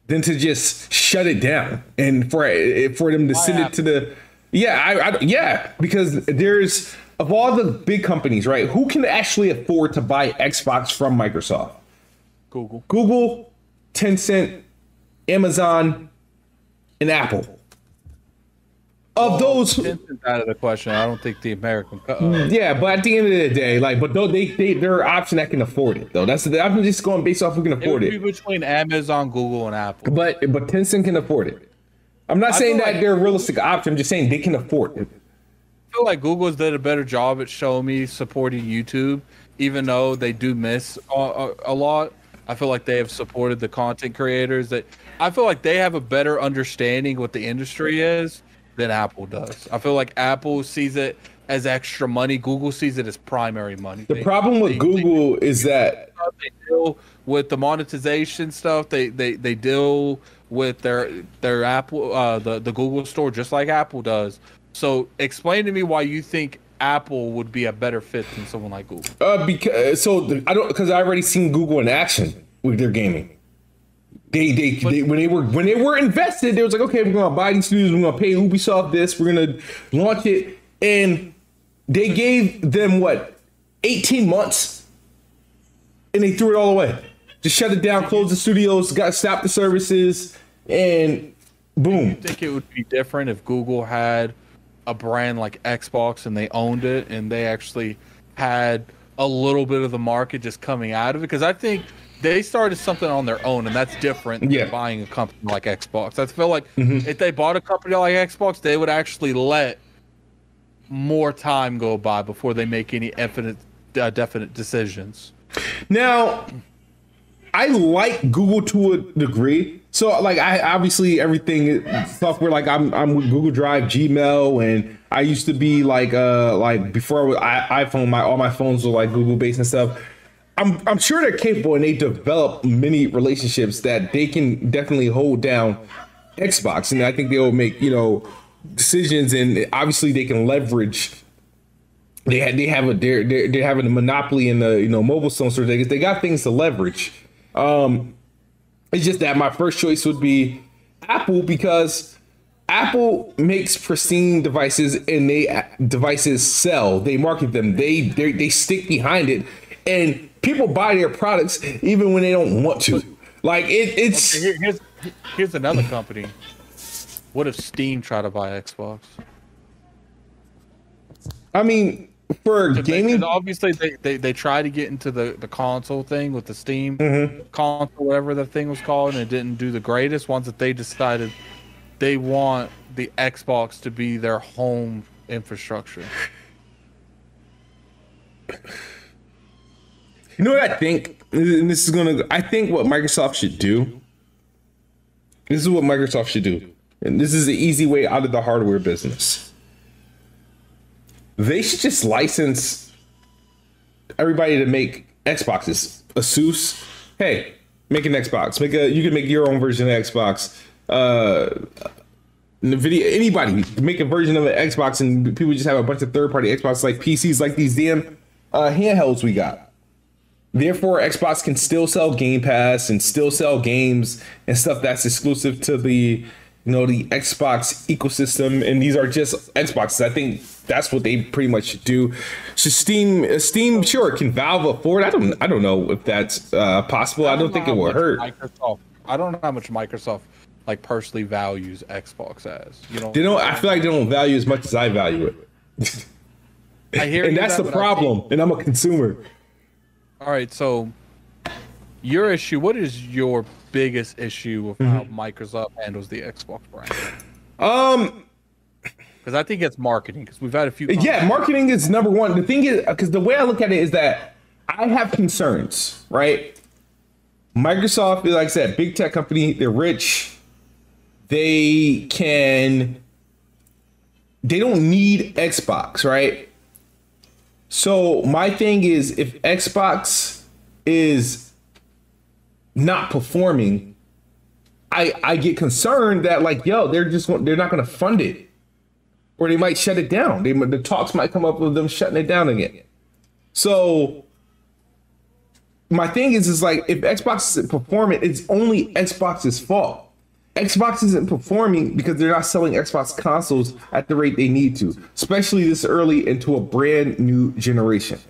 than to just shut it down and for eh, for them to send it to the, yeah, I, I, yeah, because there's of all the big companies, right? Who can actually afford to buy Xbox from Microsoft?
Google.
Google, Tencent, Amazon, and Apple. Of those,
Tencent's out of the question. I don't think the American. Uh,
Yeah, but at the end of the day, like, but though they they they're an option that can afford it though. That's the, I'm just going based off who can
it would
afford
be
it.
between Amazon, Google, and Apple.
But but Tencent can afford it. I'm not saying that
like-
they're a realistic option. I'm just saying they can afford it.
I feel like Google's did a better job at showing me supporting YouTube, even though they do miss a, a, a lot. I feel like they have supported the content creators. That I feel like they have a better understanding what the industry is than Apple does. I feel like Apple sees it as extra money. Google sees it as primary money.
The problem with Google is that
they deal with the monetization stuff. They they they deal with their their Apple uh the the Google store just like Apple does. So explain to me why you think Apple would be a better fit than someone like Google.
uh because so the, I don't because I already seen Google in action with their gaming. They, they, they when they were when they were invested, they was like, okay, we're gonna buy these studios, we're gonna pay Ubisoft this, we're gonna launch it, and they gave them what 18 months, and they threw it all away. Just shut it down, closed the studios, got stopped the services, and boom.
I think it would be different if Google had a brand like Xbox and they owned it and they actually had a little bit of the market just coming out of it because I think they started something on their own and that's different than buying a company like Xbox. I feel like if they bought a company like Xbox, they would actually let more time go by before they make any definite uh, definite decisions.
Now, I like Google to a degree. So like I obviously everything software like I'm I'm with Google Drive, Gmail, and I used to be like uh like before I, iPhone my all my phones were like Google based and stuff. I'm I'm sure they're capable and they develop many relationships that they can definitely hold down Xbox, and I think they'll make you know decisions and obviously they can leverage they had they have a they're, they're they're having a monopoly in the you know mobile phone stores. They, they got things to leverage. Um, it's just that my first choice would be Apple because Apple makes pristine devices and they devices sell. They market them. They they they stick behind it, and people buy their products even when they don't want to. Like it, it's
here's here's another company. What if Steam tried to buy Xbox?
I mean, for gaming,
obviously they, they, they try to get into the, the console thing with the Steam mm-hmm. console, whatever the thing was called, and it didn't do the greatest. Ones that they decided they want the Xbox to be their home infrastructure.
You know what I think? This is gonna. I think what Microsoft should do. This is what Microsoft should do, and this is the easy way out of the hardware business they should just license everybody to make Xboxes. Asus, hey, make an Xbox. Make a you can make your own version of Xbox. Uh Nvidia, anybody make a version of an Xbox and people just have a bunch of third party Xbox like PCs like these damn uh, handhelds we got. Therefore, Xbox can still sell Game Pass and still sell games and stuff that's exclusive to the you know the Xbox ecosystem, and these are just Xboxes. I think that's what they pretty much do. So Steam, Steam, sure, can Valve afford? I don't, I don't know if that's uh, possible. I don't, I don't think it will hurt.
Microsoft, I don't know how much Microsoft like personally values Xbox as. You know,
they don't. I feel like they don't value as much as I value it. I hear, and that's that, the problem. And I'm a consumer.
All right, so your issue. What is your biggest issue with mm-hmm. how Microsoft handles the Xbox brand?
Um,
because I think it's marketing. Because we've had a few.
Yeah, marketing is number one. The thing is, because the way I look at it is that I have concerns, right? Microsoft, like I said, big tech company. They're rich. They can. They don't need Xbox, right? So my thing is, if Xbox is not performing, I I get concerned that like, yo, they're just they're not going to fund it, or they might shut it down. They the talks might come up with them shutting it down again. So my thing is, is like if Xbox isn't performing, it's only Xbox's fault. Xbox isn't performing because they're not selling Xbox consoles at the rate they need to, especially this early into a brand new generation.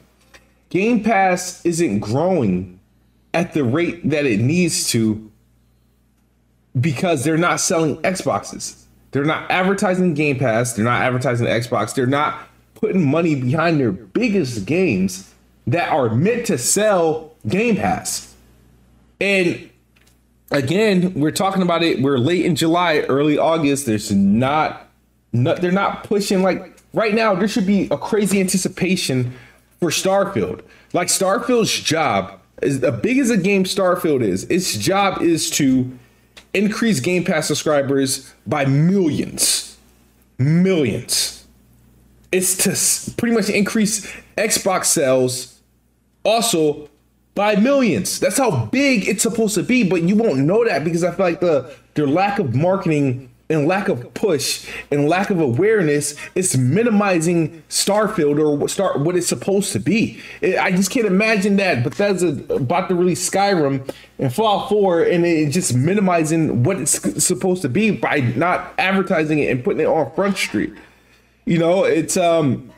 Game Pass isn't growing at the rate that it needs to because they're not selling Xboxes. They're not advertising Game Pass. They're not advertising Xbox. They're not putting money behind their biggest games that are meant to sell Game Pass. And again, we're talking about it. We're late in July, early August. There's not, not they're not pushing like right now. There should be a crazy anticipation for Starfield. Like Starfield's job is as big as a game Starfield is, its job is to increase Game Pass subscribers by millions. Millions. It's to pretty much increase Xbox sales also by millions. That's how big it's supposed to be, but you won't know that because I feel like the their lack of marketing and lack of push and lack of awareness it's minimizing Starfield or what Star what it's supposed to be. I just can't imagine that Bethesda about to release Skyrim and Fallout 4 and it just minimizing what it's supposed to be by not advertising it and putting it on Front Street. You know, it's um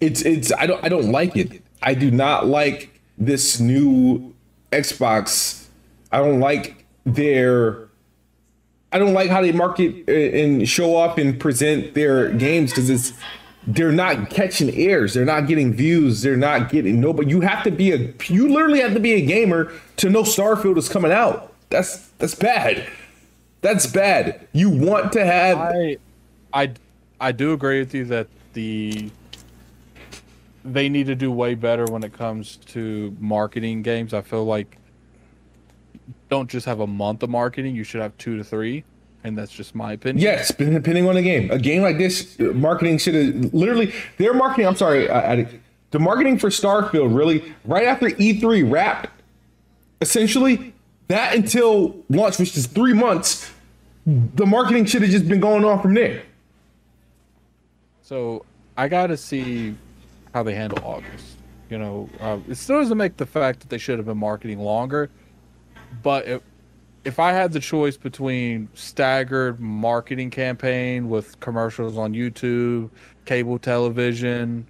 it's it's I don't I don't like it. I do not like this new Xbox. I don't like their I don't like how they market uh, and show up and present their games because it's they're not catching airs, they're not getting views, they're not getting no. But you have to be a you literally have to be a gamer to know Starfield is coming out. That's that's bad. That's bad. You want to have.
I I I do agree with you that the they need to do way better when it comes to marketing games. I feel like don't just have a month of marketing, you should have 2 to 3 and that's just my opinion.
Yes, depending on the game. A game like this, marketing should have literally their marketing. I'm sorry, uh, the marketing for Starfield really right after E3 wrapped, essentially that until launch, which is three months. The marketing should have just been going on from there.
So I got to see how they handle August. You know, uh, it still doesn't make the fact that they should have been marketing longer, but it, if I had the choice between staggered marketing campaign with commercials on YouTube, cable television,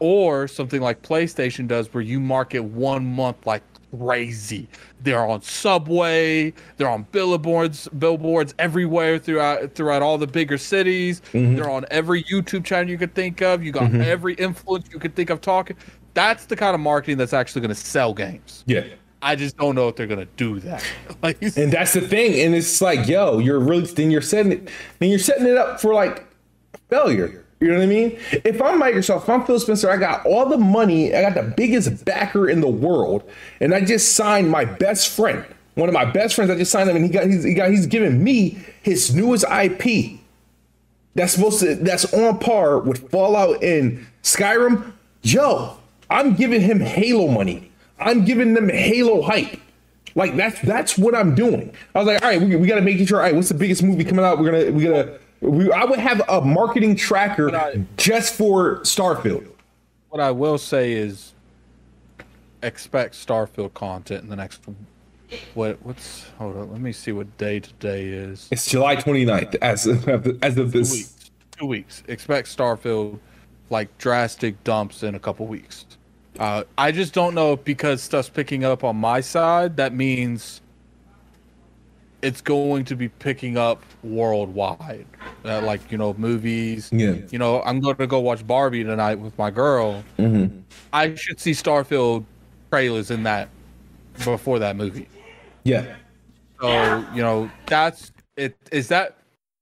or something like PlayStation does where you market one month like crazy. They're on subway, they're on billboards, billboards everywhere throughout throughout all the bigger cities. Mm-hmm. They're on every YouTube channel you could think of. You got mm-hmm. every influence you could think of talking. That's the kind of marketing that's actually going to sell games.
Yeah.
I just don't know if they're gonna do that.
and that's the thing. And it's like, yo, you're really then you're setting it then you're setting it up for like failure. You know what I mean? If I'm Microsoft, if I'm Phil Spencer, I got all the money, I got the biggest backer in the world, and I just signed my best friend, one of my best friends. I just signed him, and he got he's he got he's giving me his newest IP. That's supposed to that's on par with Fallout and Skyrim. Yo, I'm giving him Halo money. I'm giving them Halo hype. Like that's that's what I'm doing. I was like, all right, we, we got to make sure. All right, what's the biggest movie coming out? We're gonna we gotta. We, I would have a marketing tracker I, just for Starfield.
What I will say is, expect Starfield content in the next. What what's hold on? Let me see what day today is.
It's July 29th as of, as of this.
Two weeks. Two weeks. Expect Starfield like drastic dumps in a couple weeks. Uh, I just don't know if because stuff's picking up on my side, that means it's going to be picking up worldwide. Uh, like, you know, movies.
Yeah.
You know, I'm going to go watch Barbie tonight with my girl.
Mm-hmm.
I should see Starfield trailers in that before that movie.
Yeah.
So, you know, that's it. Is that,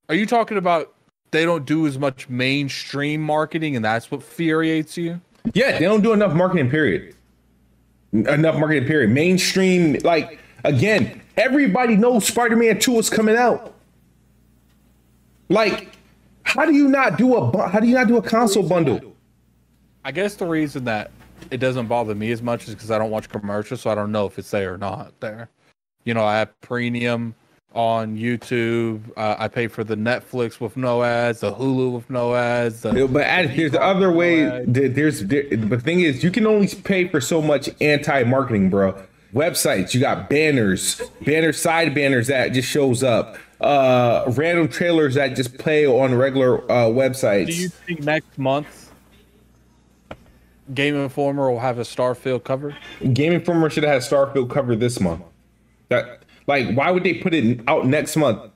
are you talking about they don't do as much mainstream marketing and that's what infuriates you?
Yeah, they don't do enough marketing. Period. Enough marketing. Period. Mainstream. Like again, everybody knows Spider-Man Two is coming out. Like, how do you not do a how do you not do a console bundle?
I guess the reason that it doesn't bother me as much is because I don't watch commercials, so I don't know if it's there or not there. You know, I have premium on YouTube. Uh, I pay for the Netflix with no ads, the Hulu with no ads. The,
but add, there's the other way. No there's there, the thing is, you can only pay for so much anti-marketing, bro. Websites, you got banners, banner side banners that just shows up. Uh, random trailers that just play on regular uh, websites. Do
you think next month Game Informer will have a Starfield cover?
Game Informer should have had Starfield cover this month. That like, why would they put it out next month?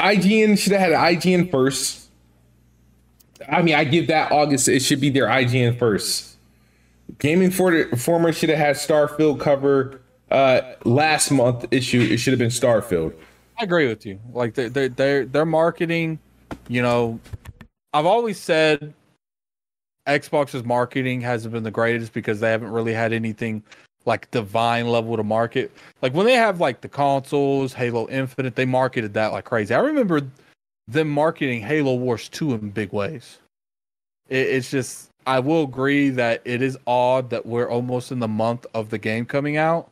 IGN should have had IGN first. I mean, I give that August. It should be their IGN first. Gaming Informer should have had Starfield cover uh, last month issue. It should have been Starfield.
I agree with you. Like their their their, their marketing, you know, I've always said Xbox's marketing hasn't been the greatest because they haven't really had anything like divine level to market. Like when they have like the consoles, Halo Infinite, they marketed that like crazy. I remember them marketing Halo Wars 2 in big ways. It, it's just I will agree that it is odd that we're almost in the month of the game coming out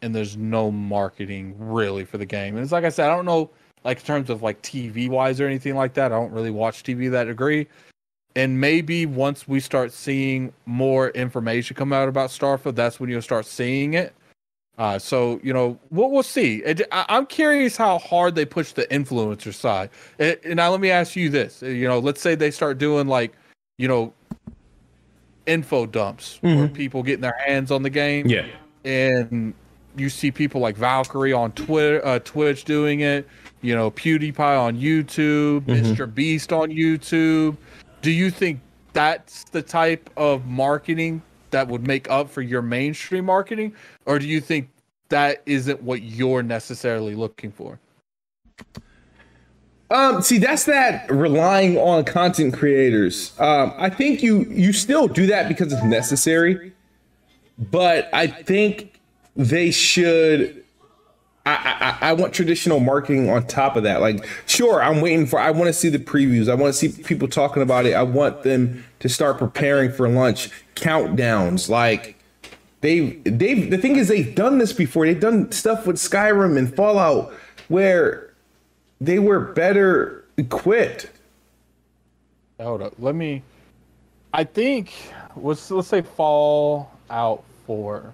and there's no marketing really for the game. And it's like I said, I don't know like in terms of like TV wise or anything like that. I don't really watch TV that degree and maybe once we start seeing more information come out about Starfield, that's when you'll start seeing it. Uh, so you know, we'll we'll see. I, am curious how hard they push the influencer side. And, and now let me ask you this: you know, let's say they start doing like, you know, info dumps mm-hmm. where people getting their hands on the game.
Yeah,
and you see people like Valkyrae on Twitter, uh, Twitch doing it. You know, PewDiePie on YouTube, mm-hmm. Mr. Beast on YouTube do you think that's the type of marketing that would make up for your mainstream marketing or do you think that isn't what you're necessarily looking for
Um, see, that's that relying on content creators. Um, I think you you still do that because it's necessary, but I think they should. I, I, I want traditional marketing on top of that. Like, sure, I'm waiting for. I want to see the previews. I want to see people talking about it. I want them to start preparing for lunch countdowns. Like, they they the thing is they've done this before. They've done stuff with Skyrim and Fallout where they were better equipped.
Hold up. Let me. I think let's let's say Fallout Four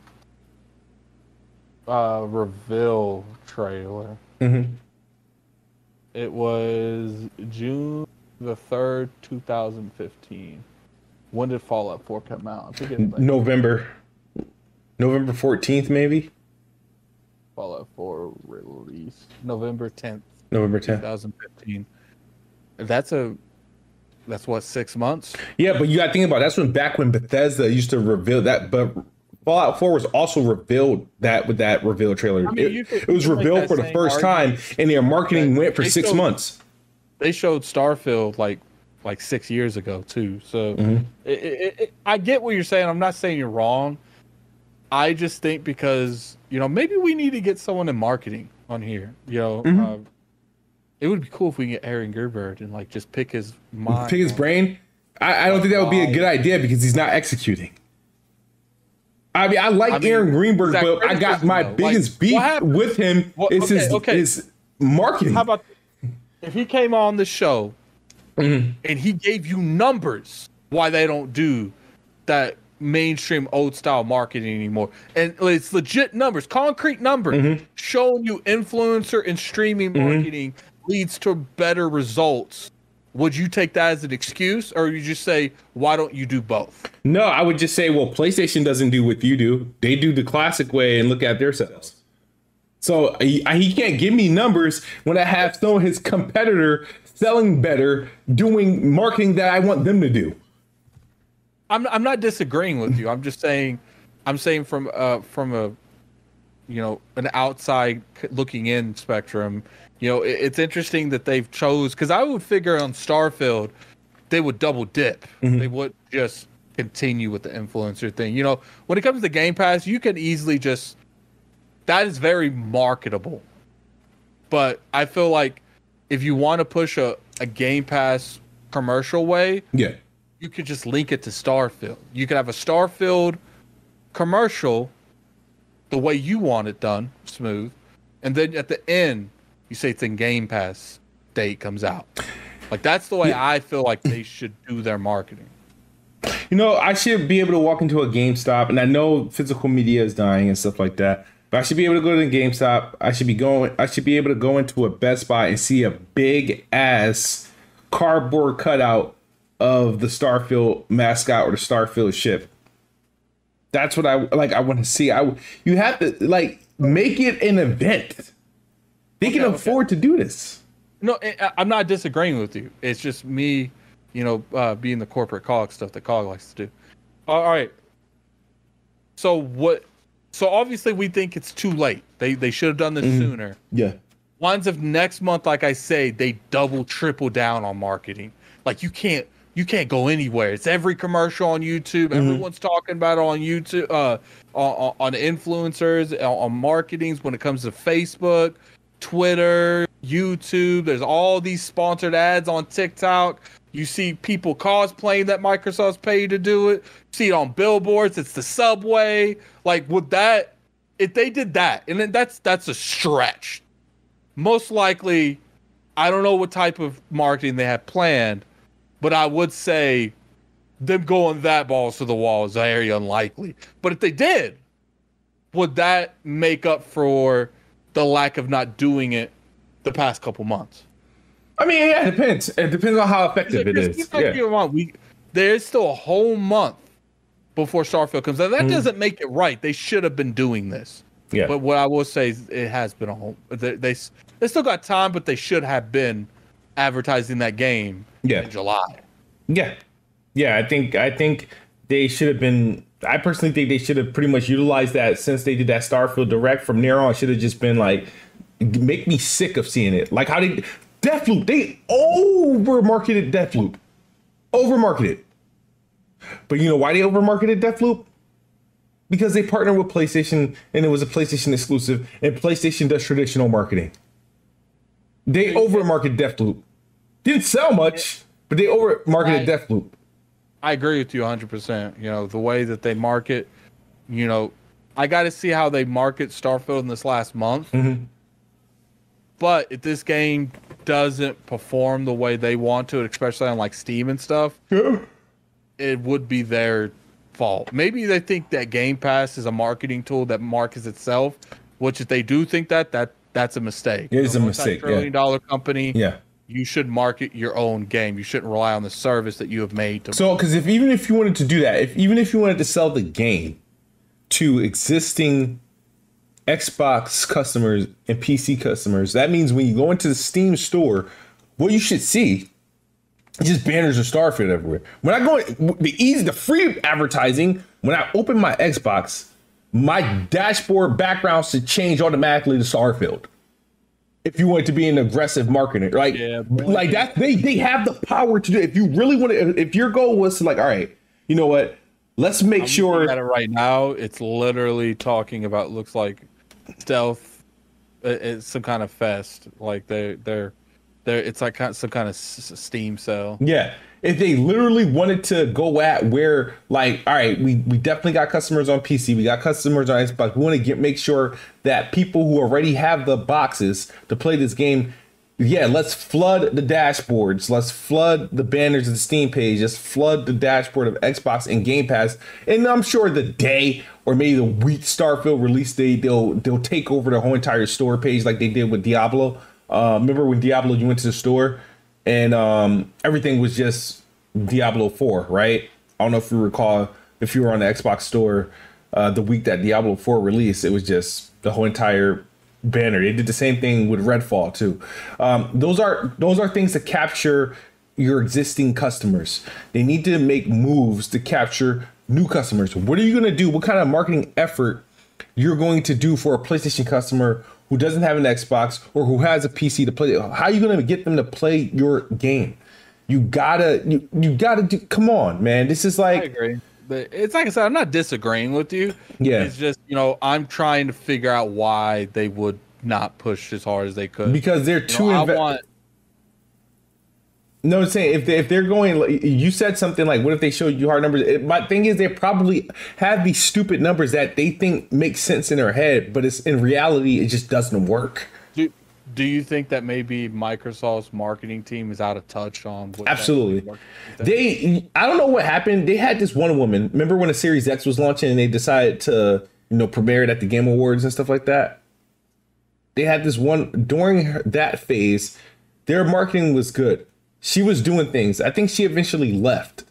uh reveal trailer.
Mm-hmm.
It was June the third, two thousand fifteen. When did Fallout Four come out? I think it's like
November, November fourteenth, maybe
Fallout Four release November tenth,
November tenth, two
thousand fifteen. That's a that's what six months.
Yeah, but you got to think about it. that's when back when Bethesda used to reveal that, but. Fallout 4 was also revealed that with that reveal trailer.
I mean,
it,
could-
it was
you could make
revealed for the first time, and their marketing went for
they
six
showed-
months.
they showed Starfield like like six years ago too. So
Mm-hmm.
it, it, I get what you're saying. I'm not saying you're wrong. I just think because you know maybe we need to get someone in marketing on here. You know,
Mm-hmm.
uh, it would be cool if we can get Aaron Greenberg and like just pick his mind.
Pick his brain. I, I don't think that would be a good idea because he's not executing. I mean, I like
I mean,
Aaron Greenberg,
Zach
but I got
criticism,
my
though. Like,
biggest beef with him
What-
is
okay,
his
okay.
his marketing.
How about if he came on the show
Mm-hmm.
and he gave you numbers why they don't do that mainstream old style marketing anymore? And it's legit numbers, concrete numbers
Mm-hmm.
showing you influencer and streaming marketing leads to better results. Would you take that as an excuse or you just say, why don't you do both?
no, I would just say, well, PlayStation doesn't do what you do. They do the classic way and look at their sales. So he, he can't give me numbers when I have some of his competitor selling better, doing marketing that I want them to do.
I'm I'm not disagreeing with you. I'm just saying, I'm saying from uh from a, you know, an outside looking in spectrum. You know, it, it's interesting that they've chose because I would figure on Starfield, they would double dip. Mm-hmm. They would just continue with the influencer thing. You know, when it comes to Game Pass, you can easily just that is very marketable. But I feel like if you want to push a, a Game Pass commercial way,
Yeah.
you could just link it to Starfield. You could have a Starfield commercial the way you want it done, smooth. And then at the end, you say it's in Game Pass date comes out. Like that's the way I feel like they should do their marketing.
You know, I should be able to walk into a GameStop, and I know physical media is dying and stuff like that. But I should be able to go to the GameStop. I should be going. I should be able to go into a Best Buy and see a big ass cardboard cutout of the Starfield mascot or the Starfield ship. That's what I like. I want to see. I you have to like make it an event. They can
Okay, okay.
afford to do this.
No, I- I- I'm not disagreeing with you. It's just me, you know, uh, being the corporate cog stuff that cog likes to do. All right. So what? So obviously we think it's too late. They they should have done this mm-hmm. sooner.
Yeah.
Ones of next month, like I say, they double triple down on marketing. Like you can't you can't go anywhere. It's every commercial on YouTube. Everyone's talking about it on YouTube, uh, on, on influencers, on, on marketings. When it comes to Facebook, Twitter, YouTube, there's all these sponsored ads on TikTok. You see people cosplaying that Microsoft's paid to do it. You see it on billboards. It's the subway. Like with that, if they did that, and then that's that's a stretch most likely, I don't know what type of marketing they have planned, but I would say them going that balls to the wall is very unlikely. But if they did, would that make up for the lack of not doing it the past couple months?
I mean, yeah, it depends. It depends on how effective it is. Yeah.
We there's still a whole month before Starfield comes out. That doesn't make it right. They should have been doing this.
Mm. Yeah.
But what I will say is it has been a whole. They, they they still got time, but they should have been advertising that game
Yeah.
in July.
Yeah, yeah. I think I think they should have been. I personally think they should have pretty much utilized that since they did that Starfield Direct. From there on, should have just been like, make me sick of seeing it. Like how did Deathloop. They over marketed Deathloop. Over marketed. But you know why they over marketed Deathloop? Because they partnered with PlayStation and it was a PlayStation exclusive, and PlayStation does traditional marketing. They over marketed Deathloop. Didn't sell much, but they over marketed
Right.
Deathloop.
I agree with you 100%. You know, the way that they market, you know, I got to see how they market Starfield in this last month.
Mm-hmm.
But if this game doesn't perform the way they want to, especially on like Steam and stuff, it would be their fault. Maybe they think that Game Pass is a marketing tool that markets itself, which if they do think that, that that's a mistake.
It is a mistake, yeah.
Trillion dollar company.
Yeah.
You should market your own game. You shouldn't rely on the service that you have made to
So, because if even if you wanted to do that, if even if you wanted to sell the game to existing Xbox customers and PC customers, that means when you go into the Steam store, what you should see is just banners of Starfield everywhere. When I go, the easy, the free advertising, when I open my Xbox, my dashboard background should change automatically to Starfield. If you want to be an aggressive marketer, like
Yeah,
like that, they they have the power to do. It. If you really want to, if your goal was to like, all right, you know what, let's make
I'm
sure.
at it right now. It's literally talking about looks like stealth. Uh, it's some kind of fest. Like they they're they're it's like some kind of Steam sale.
Yeah. If they literally wanted to go at where, like, all right, we, we definitely got customers on PC, we got customers on Xbox. We want to get make sure that people who already have the boxes to play this game, yeah, let's flood the dashboards, let's flood the banners of the Steam page, let's flood the dashboard of Xbox and Game Pass. And I'm sure the day or maybe the week Starfield release day, they'll they'll take over the whole entire store page like they did with Diablo. Uh, remember when Diablo you went to the store and um, everything was just Diablo 4, right? I don't know if you recall if you were on the Xbox store uh, the week that Diablo 4 released, it was just the whole entire banner. They did the same thing with Redfall too. Um, those are those are things to capture your existing customers. They need to make moves to capture new customers. What are you going to do? What kind of marketing effort you're going to do for a PlayStation customer who doesn't have an Xbox or who has a PC to play? How are you going to get them to play your game? You gotta, you, you gotta do. Come on, man. This is like.
I agree. But it's like I said, I'm not disagreeing with you.
Yeah.
It's just you know I'm trying to figure out why they would not push as hard as they could.
because they're
You
too.
know, I
inve-
want
No, I'm saying if they if they're going, you said something like, "What if they show you hard numbers?" It, my thing is, they probably have these stupid numbers that they think make sense in their head, but it's in reality, it just doesn't work.
Do, do you think that maybe Microsoft's marketing team is out of touch on what
Absolutely. They, I don't know what happened. They had this one woman. Remember when the Series X was launching and they decided to, you know, premiere it at the Game Awards and stuff like that. They had this one during her, that phase. Their marketing was good. She was doing things. I think she eventually left.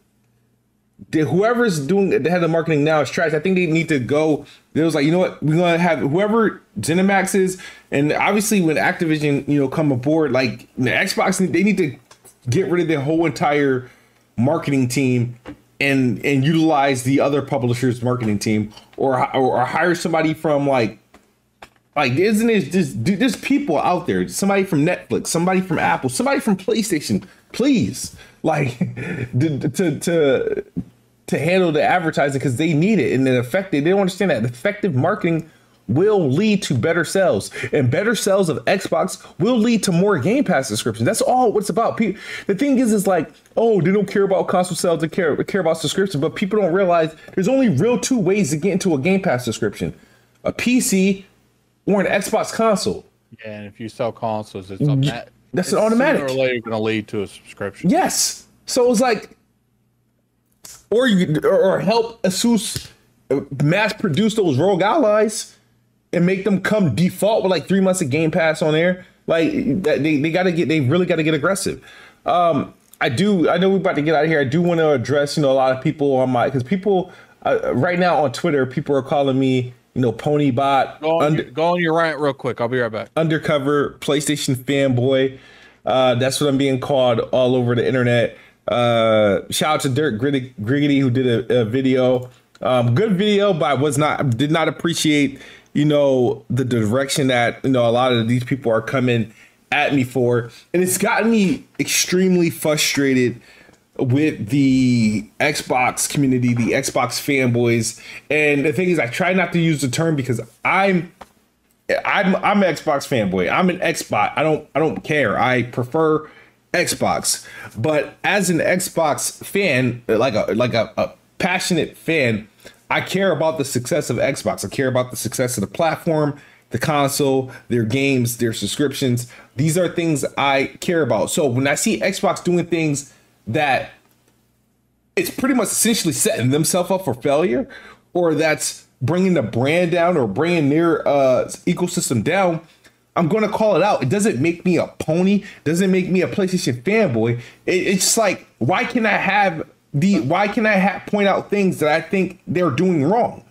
Whoever's doing the head of marketing now is trash. I think they need to go. It was like, you know what, we're gonna have whoever Zenimax is, and obviously when Activision, you know, come aboard, like the Xbox, they need to get rid of their whole entire marketing team and and utilize the other publishers' marketing team, or or, or hire somebody from like like isn't it just dude, there's people out there somebody from netflix somebody from apple somebody from playstation please like to to to, to handle the advertising because they need it and the effective they don't understand that. Effective marketing will lead to better sales and better sales of xbox will lead to more game pass subscriptions. That's all what's about. Pe- the thing is is like oh they don't care about console sales they care, care about subscription but people don't realize there's only real two ways to get into a game pass subscription a pc or an Xbox console.
Yeah, and if you sell consoles, it's a
That's
it's
an automatic.
Sooner or later, going to lead to a subscription.
Yes. So it's like, or you or, help Asus uh, mass produce those ROG Allies and make them come default with like three months of Game Pass on there. Like that, they they got to get they really got to get aggressive. Um, I do. I know we're about to get out of here. I do want to address you know a lot of people on my because people uh, right now on Twitter people are calling me you know pony bot
Go on,
under-
your, go on your rant real quick. I'll be right back.
undercover PlayStation fanboy. Uh, that's what I'm being called all over the internet. Uh, shout out to Dirk Griggity who did a, a video. Um, good video, but I was not did not appreciate you know the direction that you know a lot of these people are coming at me for, and it's gotten me extremely frustrated with the Xbox community, the Xbox fanboys. And the thing is, I try not to use the term because I'm I'm I'm an Xbox fanboy. I'm an Xbox. I don't I don't care. I prefer Xbox. But as an Xbox fan, like a like a, a passionate fan, I care about the success of Xbox. I care about the success of the platform, the console, their games, their subscriptions. These are things I care about. So when I see Xbox doing things that it's pretty much essentially setting themselves up for failure, or that's bringing the brand down or bringing their uh, ecosystem down, I'm going to call it out. It doesn't make me a pony. Doesn't make me a PlayStation fanboy. It, it's like why can I have the why can I ha- point out things that I think they're doing wrong?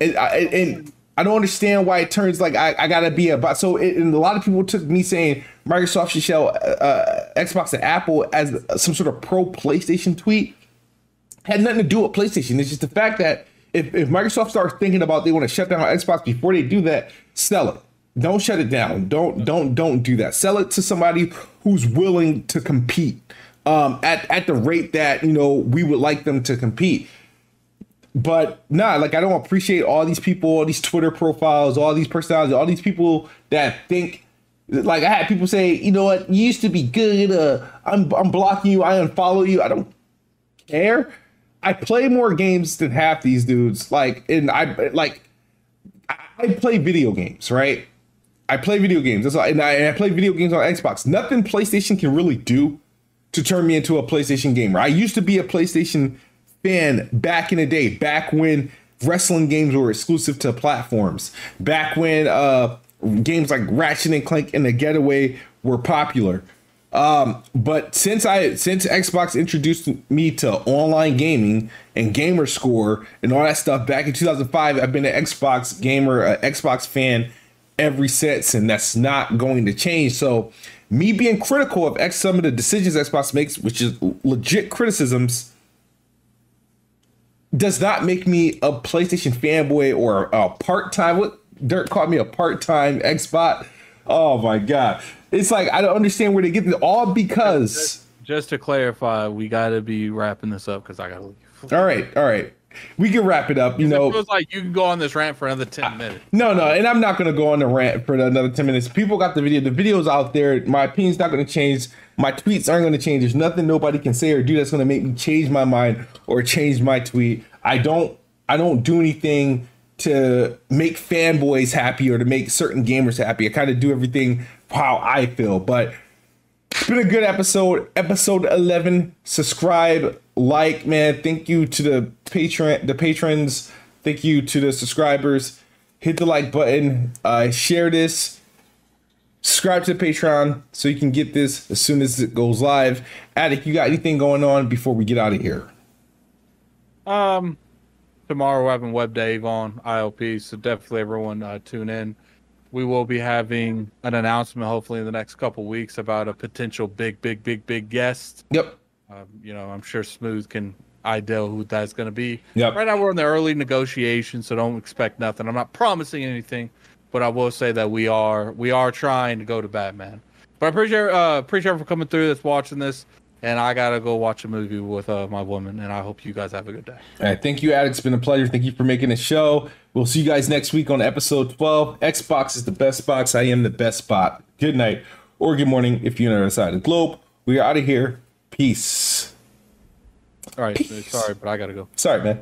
And, and I don't understand why it turns like I, I gotta be a about. So it, and a lot of people took me saying Microsoft should sell uh, Xbox and Apple as some sort of pro PlayStation tweet. Had nothing to do with PlayStation. It's just the fact that if, if Microsoft starts thinking about they want to shut down Xbox before they do that, sell it. Don't shut it down. Don't don't don't do that. Sell it to somebody who's willing to compete um, at at the rate that you know we would like them to compete but nah, like I don't appreciate all these people, all these Twitter profiles, all these personalities, all these people that think like I had people say, you know what, you used to be good. Uh, I'm I'm blocking you. I unfollow you. I don't care. I play more games than half these dudes. Like, and I like I play video games, right? I play video games. That's all, and I, and I play video games on Xbox. Nothing PlayStation can really do to turn me into a PlayStation gamer. I used to be a PlayStation fan back in the day, back when wrestling games were exclusive to platforms, back when uh, games like Ratchet and Clank and The Getaway were popular. Um, but since I since Xbox introduced me to online gaming and gamer score and all that stuff back in 2005, I've been an Xbox gamer, an Xbox fan ever since, and that's not going to change. So, me being critical of X some of the decisions Xbox makes, which is legit criticisms, does not make me a PlayStation fanboy or a part time. What Dirt called me a part time Xbox. Oh my god! It's like I don't understand where they get this all because.
Just, just to clarify, we got to be wrapping this up because I got to leave.
All right, all right. We can wrap it up. You know,
it feels like you can go on this rant for another ten minutes.
No, no, and I'm not gonna go on the rant for another ten minutes. People got the video. The video's out there. My opinion's not gonna change. My tweets aren't gonna change. There's nothing nobody can say or do that's gonna make me change my mind or change my tweet. I don't I don't do anything to make fanboys happy or to make certain gamers happy. I kind of do everything how I feel. But it's been a good episode. Episode 11. Subscribe, like, man. Thank you to the patron the patrons. Thank you to the subscribers. Hit the like button. Uh, share this. Subscribe to the Patreon so you can get this as soon as it goes live. Attic, you got anything going on before we get out of here?
Um, tomorrow we're having Web Dave on ILP, so definitely everyone uh, tune in. We will be having an announcement, hopefully in the next couple weeks, about a potential big, big, big, big guest.
Yep.
Um, you know, I'm sure Smoove can idea who that's going to be.
Yep.
Right now we're in the early negotiations, so don't expect nothing. I'm not promising anything, but I will say that we are we are trying to go to Batman. But I appreciate uh, appreciate everyone for coming through that's watching this and I gotta go watch a movie with uh, my woman. And I hope you guys have a good day.
All right, thank you, Alex. It's been a pleasure. Thank you for making the show. We'll see you guys next week on episode twelve. Xbox is the best box. I am the best spot. Good night or good morning if you're on the other side of the globe. We are out of here. Peace.
All right, Peace. sorry, but I gotta go.
Sorry, man.